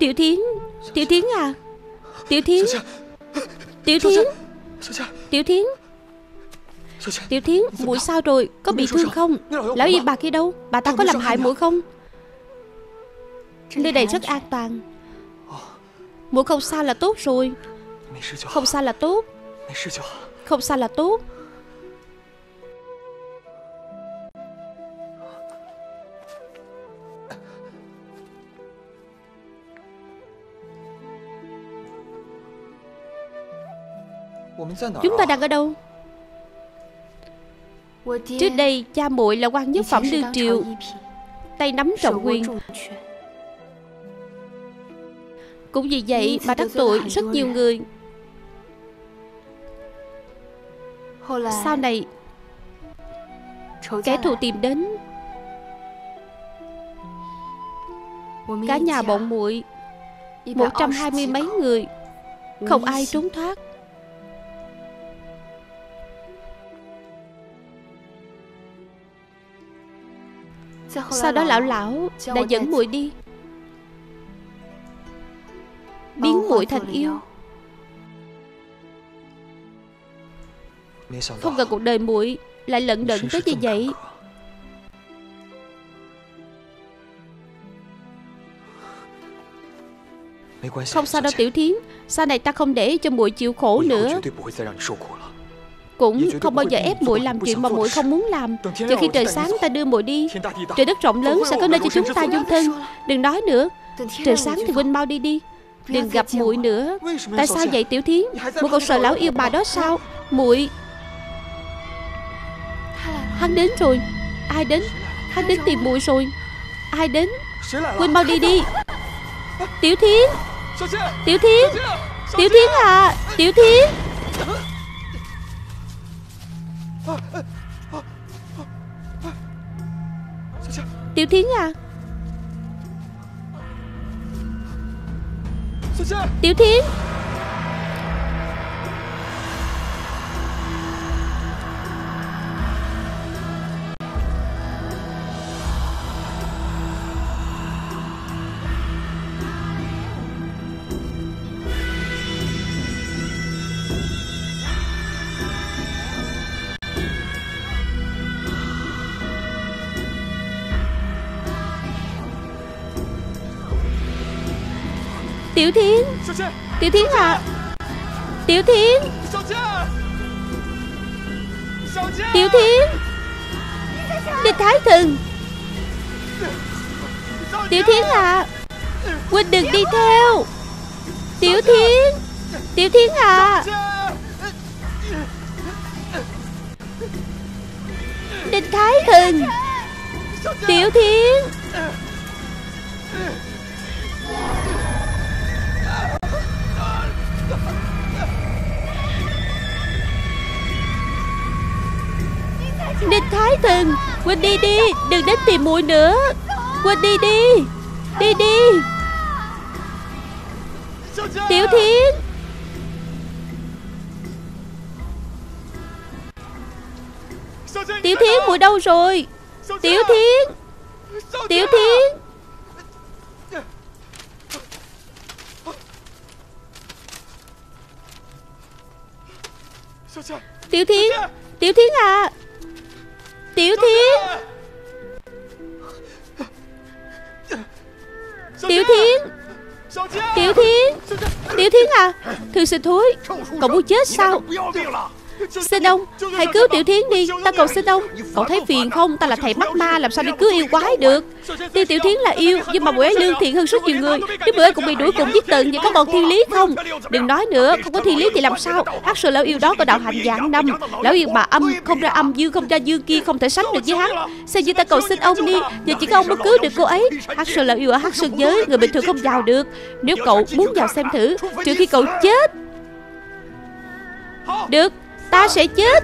Tiểu Thiến Tiểu Thiến à? Tiểu Thiến Tiểu Thiến Tiểu Thiến Tiểu Thiến Muội sao? rồi Có bị thương không? Lão yên bà kia đâu? Bà ta có làm hại muội không? Nơi này rất an toàn. Muội không sao là tốt rồi. Không sao là tốt. Không sao là tốt Chúng ta đang ở đâu? Trước đây cha muội là quan nhất phẩm đương triều. Tay nắm trọng quyền. Cũng vì vậy mà đắc tội rất nhiều người. Sau này Kẻ thù tìm đến. Cả nhà bọn muội Một trăm hai mươi mấy người Không ai trốn thoát Sau đó lão lão đã dẫn muội đi. Biến muội thành yêu. Không ngờ cuộc đời muội lại lận đận tới như vậy. Không sao đâu Tiểu Thiến Sau này ta không để cho muội chịu khổ nữa cũng không bao giờ ép muội làm chuyện mà muội không muốn làm. Chờ khi trời sáng ta đưa muội đi Trời đất rộng lớn sẽ có nơi cho chúng ta dung thân. Đừng nói nữa. Trời sáng thì huynh mau đi đi. Đừng gặp muội nữa. Tại sao vậy Tiểu Thiến Muội còn sợ lão yêu bà đó sao? Muội Hắn đến rồi. Ai đến? Hắn đến tìm muội rồi. Ai đến? Huynh mau đi đi. Tiểu Thiến Tiểu Thiến Tiểu Thiến à. Tiểu Thiến Tiểu Thiến à? Tiểu Thiến Tiểu Thiến Tiểu Thiến à Tiểu Thiến Tiểu Thiến Địch Thái Thần. Tiểu Thiến à Quỳnh đừng đi theo. Tiểu Thiến Tiểu Thiến à Địch Thái Thần. Tiểu Thiến tên Thái Thần. Quên đi đi Đừng đến tìm muội nữa. Quên đi đi. Đi đi. Tiểu Thiến, Tiểu Thiến muội đâu rồi? Tiểu Thiến, Tiểu Thiến, Tiểu Thiến, Tiểu Thiến à. Tiểu Thiến Tiểu Thiến Tiểu Thiến Tiểu Thiến à Thư sinh thối Cậu muốn chết sao? Xin ông, Hãy cứu Tiểu Thiến đi, Ta cầu xin ông. Cậu thấy phiền không? Ta là thầy mắt ma, Làm sao đi cứu yêu quái được? Tuy Tiểu Thiến là yêu, Nhưng mà bụi ấy lương thiện hơn rất nhiều người. Nếu bụi ấy cũng bị đuổi cùng giết tận Vậy có còn thiên lý không? Đừng nói nữa, Không có thiên lý thì làm sao? Hát sự lão yêu đó có đạo hạnh dạng năm. Lão yêu bà âm, Không ra âm dương, Không ra dương kia, Không thể sánh được với hắn. Xem như ta cầu xin ông đi Giờ chỉ có ông mới cứu được cô ấy. Hát sự lão yêu ở hát sơn giới, Người bình thường không vào được. Nếu cậu muốn vào xem thử, Trừ khi cậu chết. Được. Ta sẽ chết.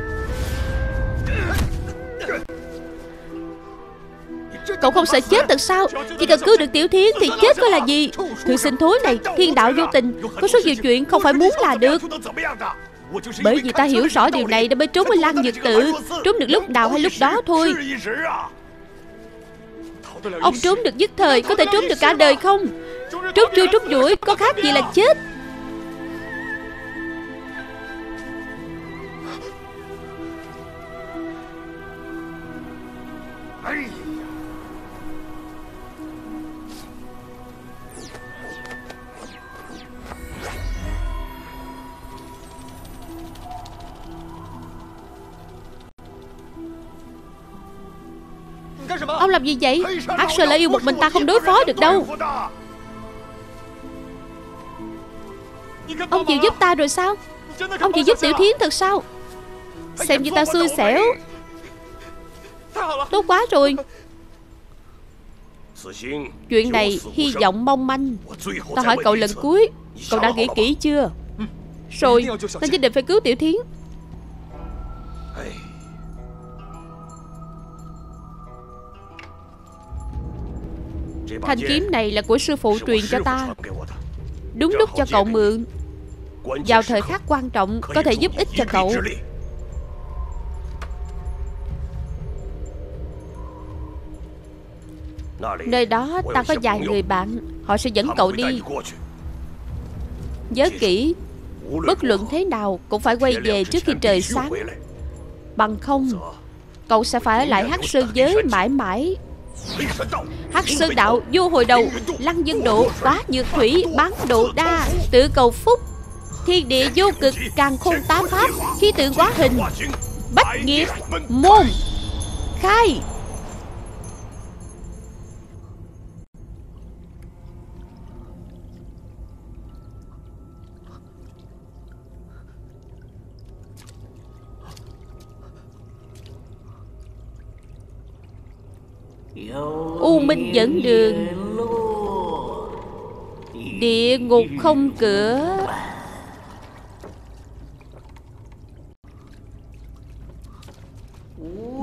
Cậu không sợ chết thật sao? Chỉ cần cứu được Tiểu Thiến thì chết có là gì? Thư sinh thối này, Thiên đạo vô tình, Có số nhiều chuyện không phải muốn là được. Bởi vì ta hiểu rõ điều này Nên mới trốn với Lan Nhật Tự Trốn được lúc nào hay lúc đó thôi. Ông trốn được nhất thời, Có thể trốn được cả đời không? Trốn trưa trốn đuổi Có khác gì là chết. Ông làm gì vậy? Hắc Sơn lại yêu một mình ta không đối phó được đâu. Ông chịu giúp ta rồi sao? Ông chịu giúp Tiểu Thiến thật sao? Xem như ta xui xẻo. Tốt quá rồi. Chuyện này hy vọng mong manh. Ta hỏi cậu lần cuối Cậu đã nghĩ kỹ chưa? Rồi Ta nhất định phải cứu Tiểu Thiến Thanh kiếm này là của sư phụ truyền cho ta. Đúng lúc cho cậu mượn. Vào thời khắc quan trọng Có thể giúp ích cho cậu. Nơi đó ta có vài người bạn Họ sẽ dẫn cậu đi. Nhớ kỹ Bất luận thế nào Cũng phải quay về trước khi trời sáng. Bằng không Cậu sẽ phải ở lại Hắc Sơn giới mãi mãi Hắc Sơn đạo vô hồi đầu, Lăng dân độ Quá nhược thủy, Bán độ đa, Tự cầu phúc. Thiên địa vô cực, Càng khôn tám pháp, Khí tượng quá hình, Bách nghiệp, Môn, Khai. Minh dẫn đường. Địa ngục không cửa.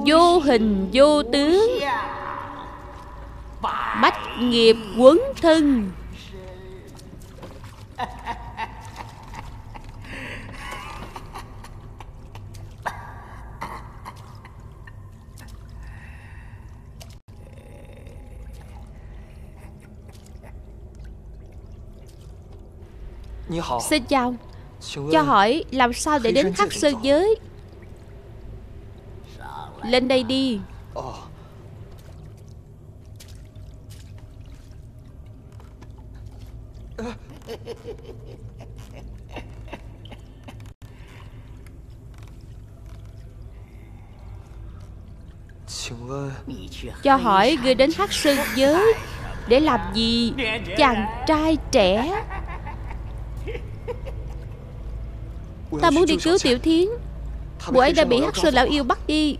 Vô hình, vô tướng. Bách nghiệp quấn thân. Xin chào. Cho hỏi làm sao để đến Hắc Sơn giới? Lên đây đi. 请问 Cho hỏi người đến hắc sơn giới Để làm gì? Chàng trai trẻ Ta muốn đi cứu Tiểu Thiến. Bộ ấy đã bị hắc sơn lão yêu bắt đi.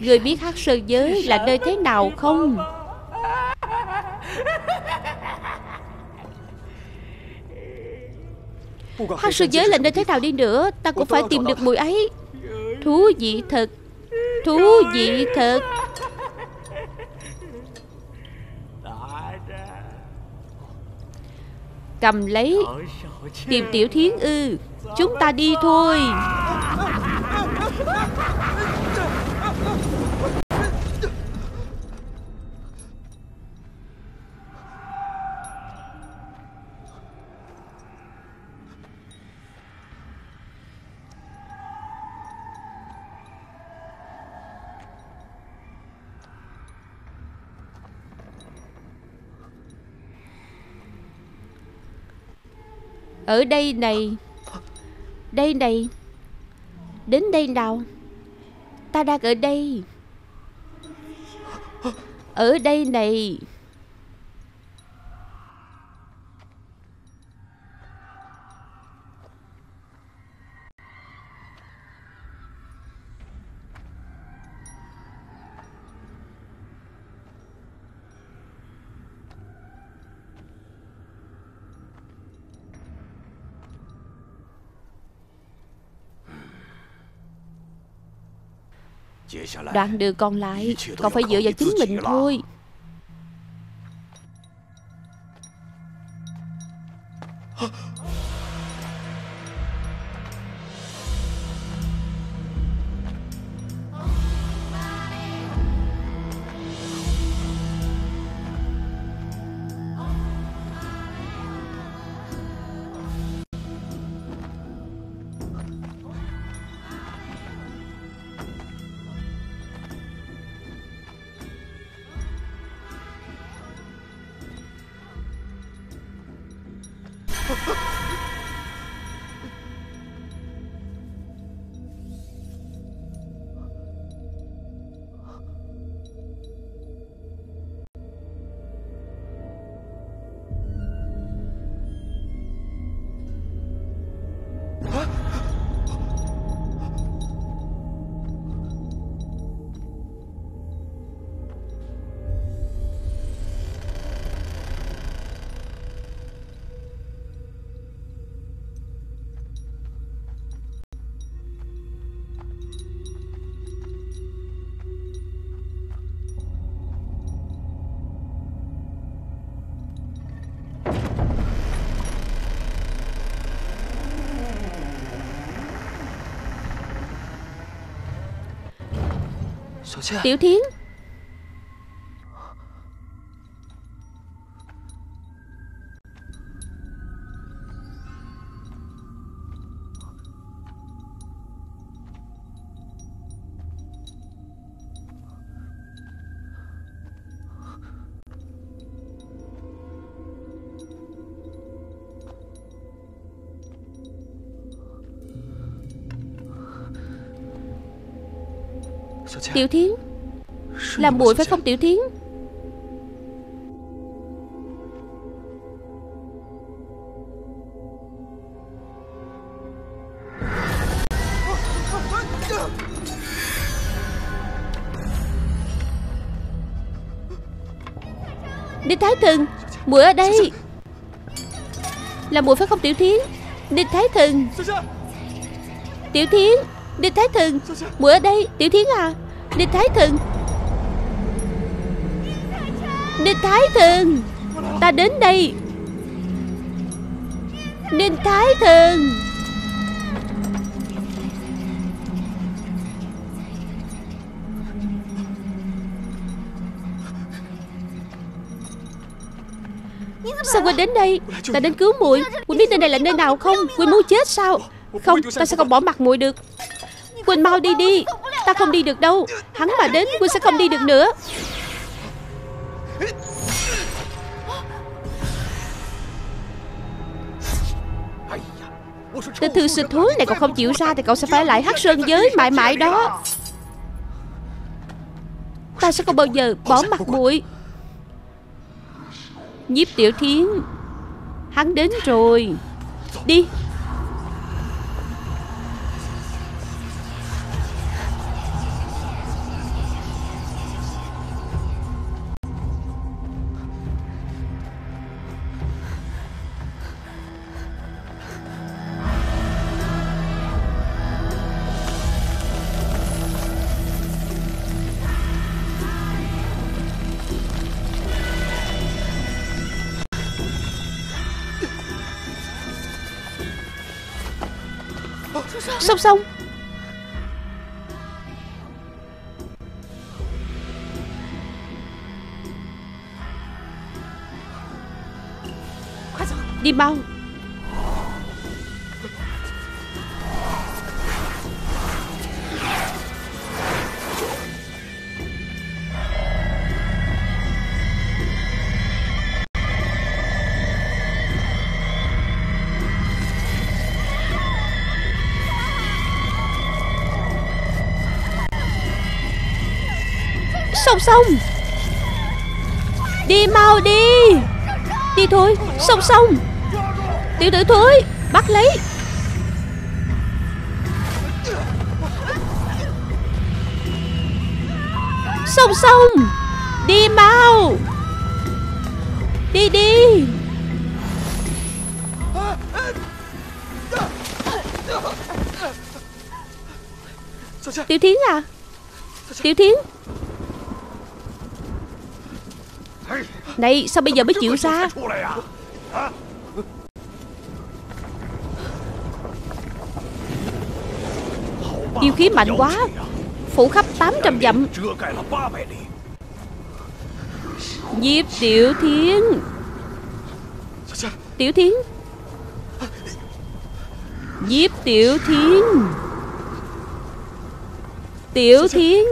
Người biết hắc sơn giới là nơi thế nào không? Hắc sơn giới là nơi thế nào đi nữa Ta cũng phải tìm được mùi ấy. Thú vị thật Thú vị thật Cầm lấy Tìm tiểu thiến ư. Chúng ta đi thôi. Ở đây này. Đây này. Đến đây nào. Ta đang ở đây. Ở đây này. Đoạn đường còn lại Còn phải dựa vào chính mình thôi Tiểu Thiến. Tiểu Thiến Là muội phải không Tiểu Thiến Đinh Thái Thần Muội ở đây。Là muội phải không Tiểu Thiến Đinh Thái Thần。Tiểu Thiến Đinh Thái Thần Muội ở đây Tiểu Thiến à Đinh Thái Thần Đinh Thái Thần Ta đến đây. Đinh Thái Thần Sao Quỳnh đến đây? Ta đến cứu muội. Quỳnh biết nơi này là nơi nào không? Quỳnh muốn chết sao? Không, ta sẽ không bỏ mặt muội được. Quỳnh mau đi đi. Ta không đi được đâu. Hắn mà đến Quân sẽ không đi được nữa. Tên thư xịt thúi này còn không chịu ra Thì cậu sẽ phải lại hát sơn giới mãi mãi đó. Ta sẽ không bao giờ bỏ mặt muội. Nhiếp tiểu thiến, Hắn đến rồi. Đi. Song song Đi mau. Sông. Đi mau đi. Đi thôi, Sông sông. Tiểu tử thối Bắt lấy. Sông sông, Đi mau. Đi đi. Tiểu Thiến à? Tiểu Thiến Này, sao bây giờ mới chịu ra? Yêu khí mạnh quá. Phủ khắp 800 dặm. Diệp Tiểu Thiến. Tiểu Thiến. Diệp Tiểu Thiến. Tiểu Thiến.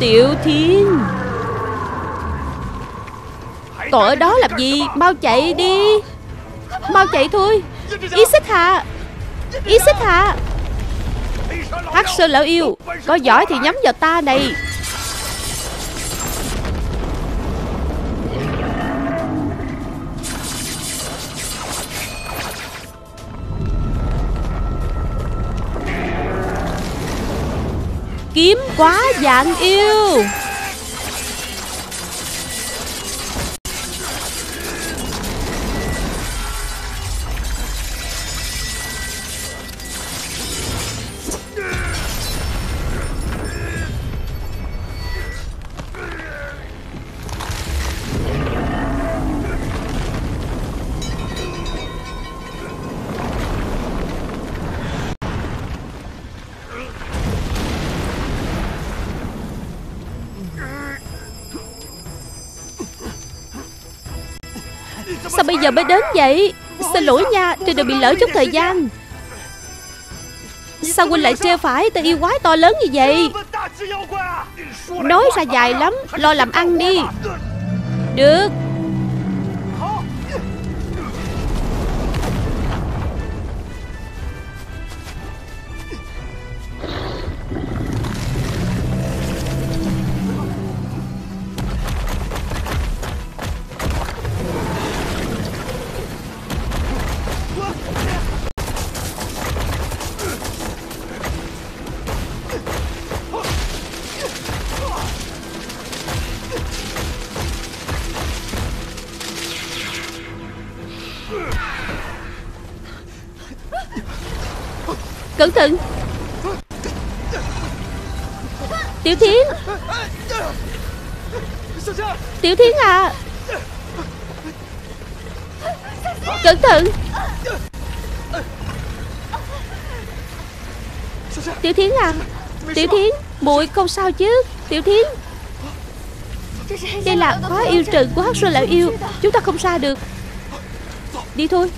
Tiểu Thiên. Cậu ở đó làm gì? Mau chạy đi. Mau chạy thôi. Ý xích hạ. Ý xích hạ. Hắc Sơn lão yêu, Có giỏi thì nhắm vào ta này. Quá dạng yêu. Bây giờ mới đến vậy? Xin lỗi nha Trên đường bị lỡ chút thời gian. Sao huynh lại treo phải Tên yêu quái to lớn như vậy? Nói ra dài lắm, Lo làm ăn đi. Được. Tiểu Thiến. Tiểu Thiến à. Cẩn thận. Tiểu Thiến à. Tiểu Thiến bụi, không sao chứ? Tiểu Thiến. Đây là khóa yêu trận của Hắc sơn lão yêu. Chúng ta không xa được. Đi thôi.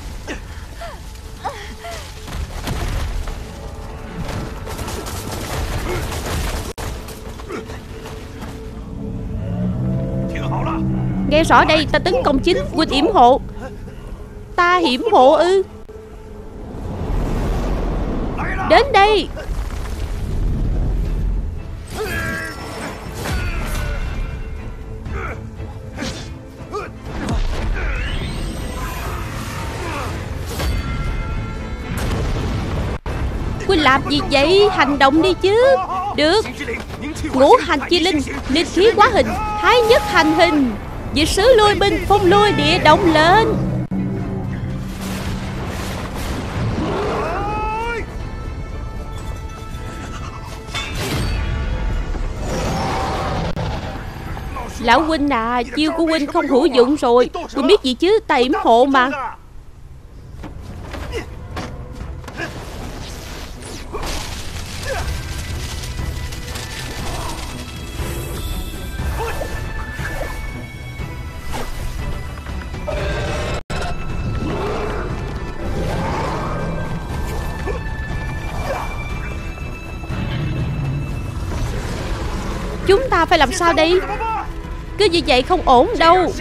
nghe rõ đây, Ta tấn công chính Quân yểm hộ. Ta hiểm hộ ư? Đến đây. Quỳnh làm gì vậy? Hành động đi chứ. Được. Ngũ hành chi linh Linh khí quá hình, Thái nhất hành hình. Diệt sứ lôi binh Phong lôi địa động lên. Lão huynh à Chiêu của huynh không hữu dụng rồi. Huynh biết gì chứ Ta yểm hộ mà. phải làm sao đây? Cứ như vậy không ổn đâu.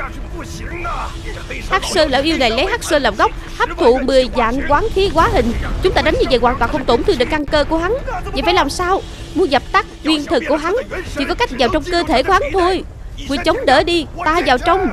Hắc Sơn lão yêu này lấy Hắc Sơn làm gốc Hấp thụ 10 dạng quán khí quá hình. Chúng ta đánh như vậy hoàn toàn không tổn thương được căn cơ của hắn. Vậy phải làm sao? Muốn dập tắt nguyên thần của hắn Chỉ có cách vào trong cơ thể của hắn thôi. Quy chống đỡ đi, Ta vào trong.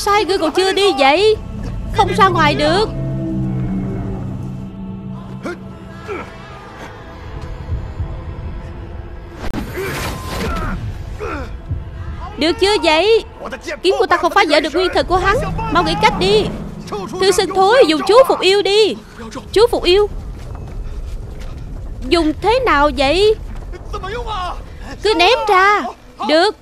sai ngươi còn chưa đi vậy. Không ra ngoài được. Được chưa vậy? Kiếm của ta không phá vỡ được nguyên thần của hắn. Mau nghĩ cách đi. Thư sinh thối, dùng chú phục yêu đi. Chú phục yêu. Dùng thế nào vậy? Cứ ném ra. Được.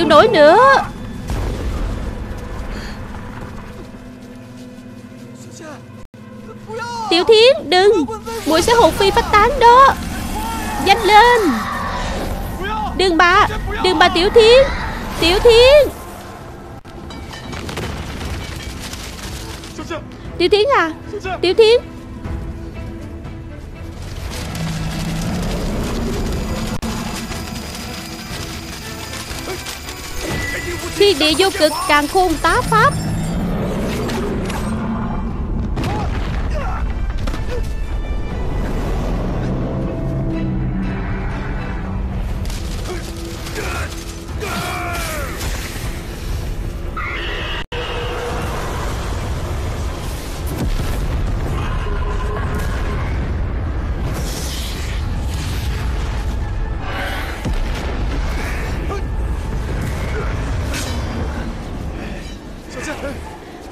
chịu nổi nữa. Tiểu Thiến, đừng. Muội sẽ hụt phi phát tán đó. Nhanh lên. Đừng bà Đừng bà Tiểu Thiến. Tiểu Thiến. Tiểu Thiến à? Tiểu Thiến. Khi địa vô cực càng khôn tá pháp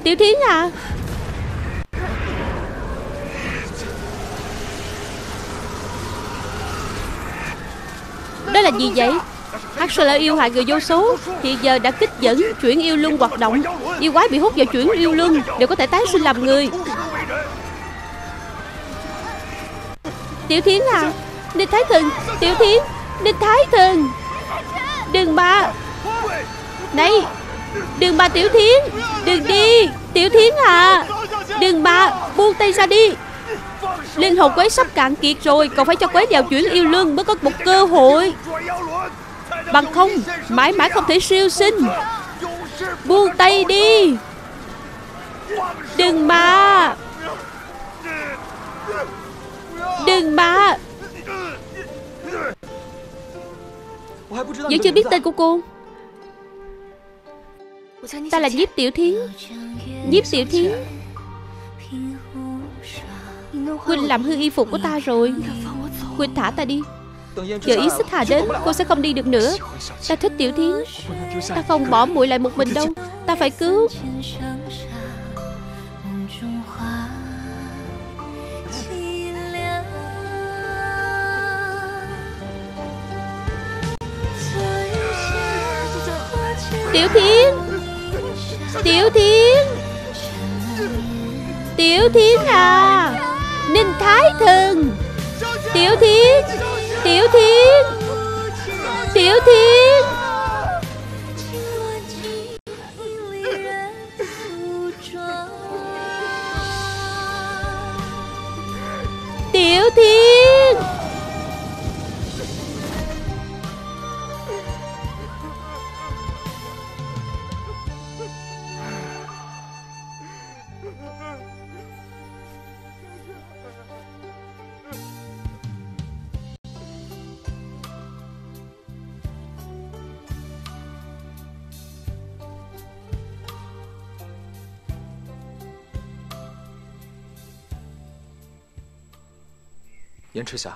Tiểu Thiến à? Đó là gì vậy? Hắc Sơn yêu hại người vô số Hiện giờ đã kích dẫn chuyển yêu luân hoạt động. Yêu quái bị hút vào chuyển yêu luân Đều có thể tái sinh làm người. Tiểu Thiến à Ninh Thái Thần, Tiểu Thiến Ninh Thái Thần. Đừng mà. Này, Đừng mà Tiểu Thiến Đừng đi. Tiểu Thiến à Đừng bà, Buông tay ra đi. Linh hồn quế sắp cạn kiệt rồi Cậu phải cho quế vào chuyển yêu lương mới có một cơ hội. Bằng không, Mãi mãi không thể siêu sinh. Buông tay đi. Đừng mà Đừng mà Vẫn chưa biết tên của cô. Ta là Diếp Tiểu Thiến. Diếp Tiểu Thiến Quỳnh làm hư y phục của ta rồi. Quỳnh thả ta đi. Giờ ý xích hà đến, Cô sẽ không đi được nữa. Ta thích Tiểu Thiến Ta không bỏ muội lại một mình đâu. Ta phải cứu. Tiểu Thiến. Tiểu Thiến. Tiểu Thiến à Ninh Thái Thần Tiểu Thiến Tiểu Thiến Tiểu Thiến Tiểu Thiến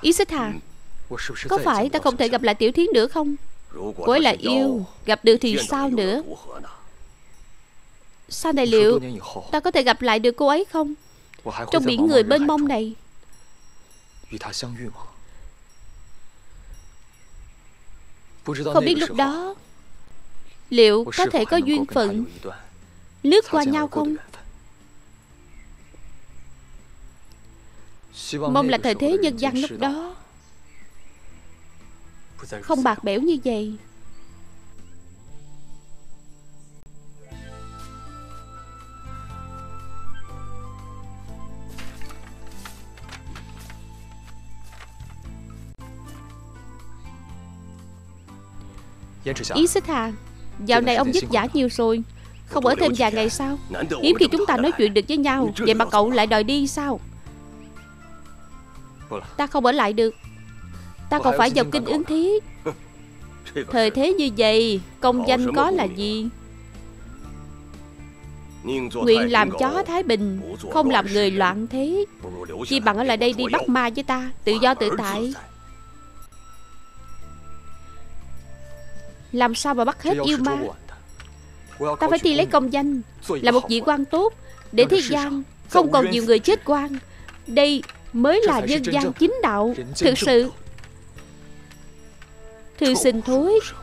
Ý Xích Hà Có phải ta không thể gặp lại Tiểu Thiến nữa không? Cô ấy là yêu Gặp được thì sao nữa? Sao này liệu? Ta có thể gặp lại được cô ấy không? Trong biển người bên mông này. Không biết lúc đó Liệu có thể có duyên phận Lướt qua nhau không? Mong là thời thế nhân dân lúc đó. Không bạc bẽo như vậy. Ý Xích Hà Dạo này ông vất giả nhiều rồi. Không ở thêm vài ngày sao Hiếm khi chúng ta nói chuyện được với nhau Vậy mà cậu lại đòi đi sao? Ta không ở lại được. Ta còn phải dọc kinh ứng thí. Thời thế như vậy Công danh có là gì? Nguyện làm chó Thái Bình Không làm người loạn thế. Chi bằng ở lại đây đi bắt ma với ta Tự do tự tại. Làm sao mà bắt hết yêu ma? Ta phải thi lấy công danh Là một vị quan tốt Để thế gian Không còn nhiều người chết quan. Đây mới là chân gian 正 chính đạo Thực 正 sự. Thư xin thối rượu.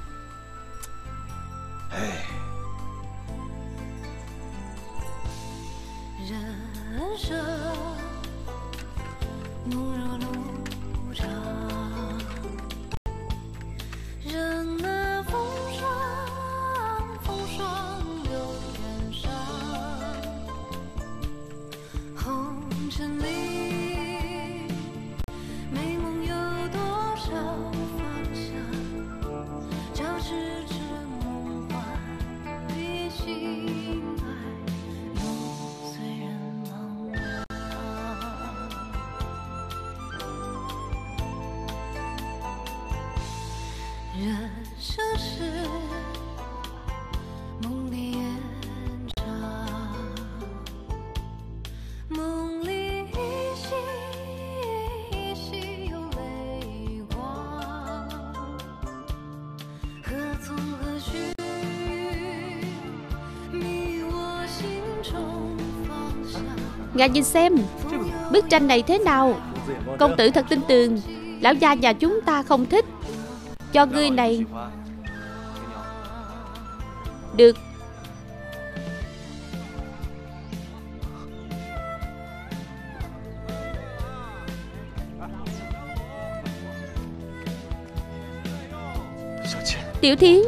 Ngài nhìn xem, Bức tranh này thế nào? Công tử thật tin tường Lão gia nhà chúng ta không thích. Cho ngươi này Được. Tiểu Thiến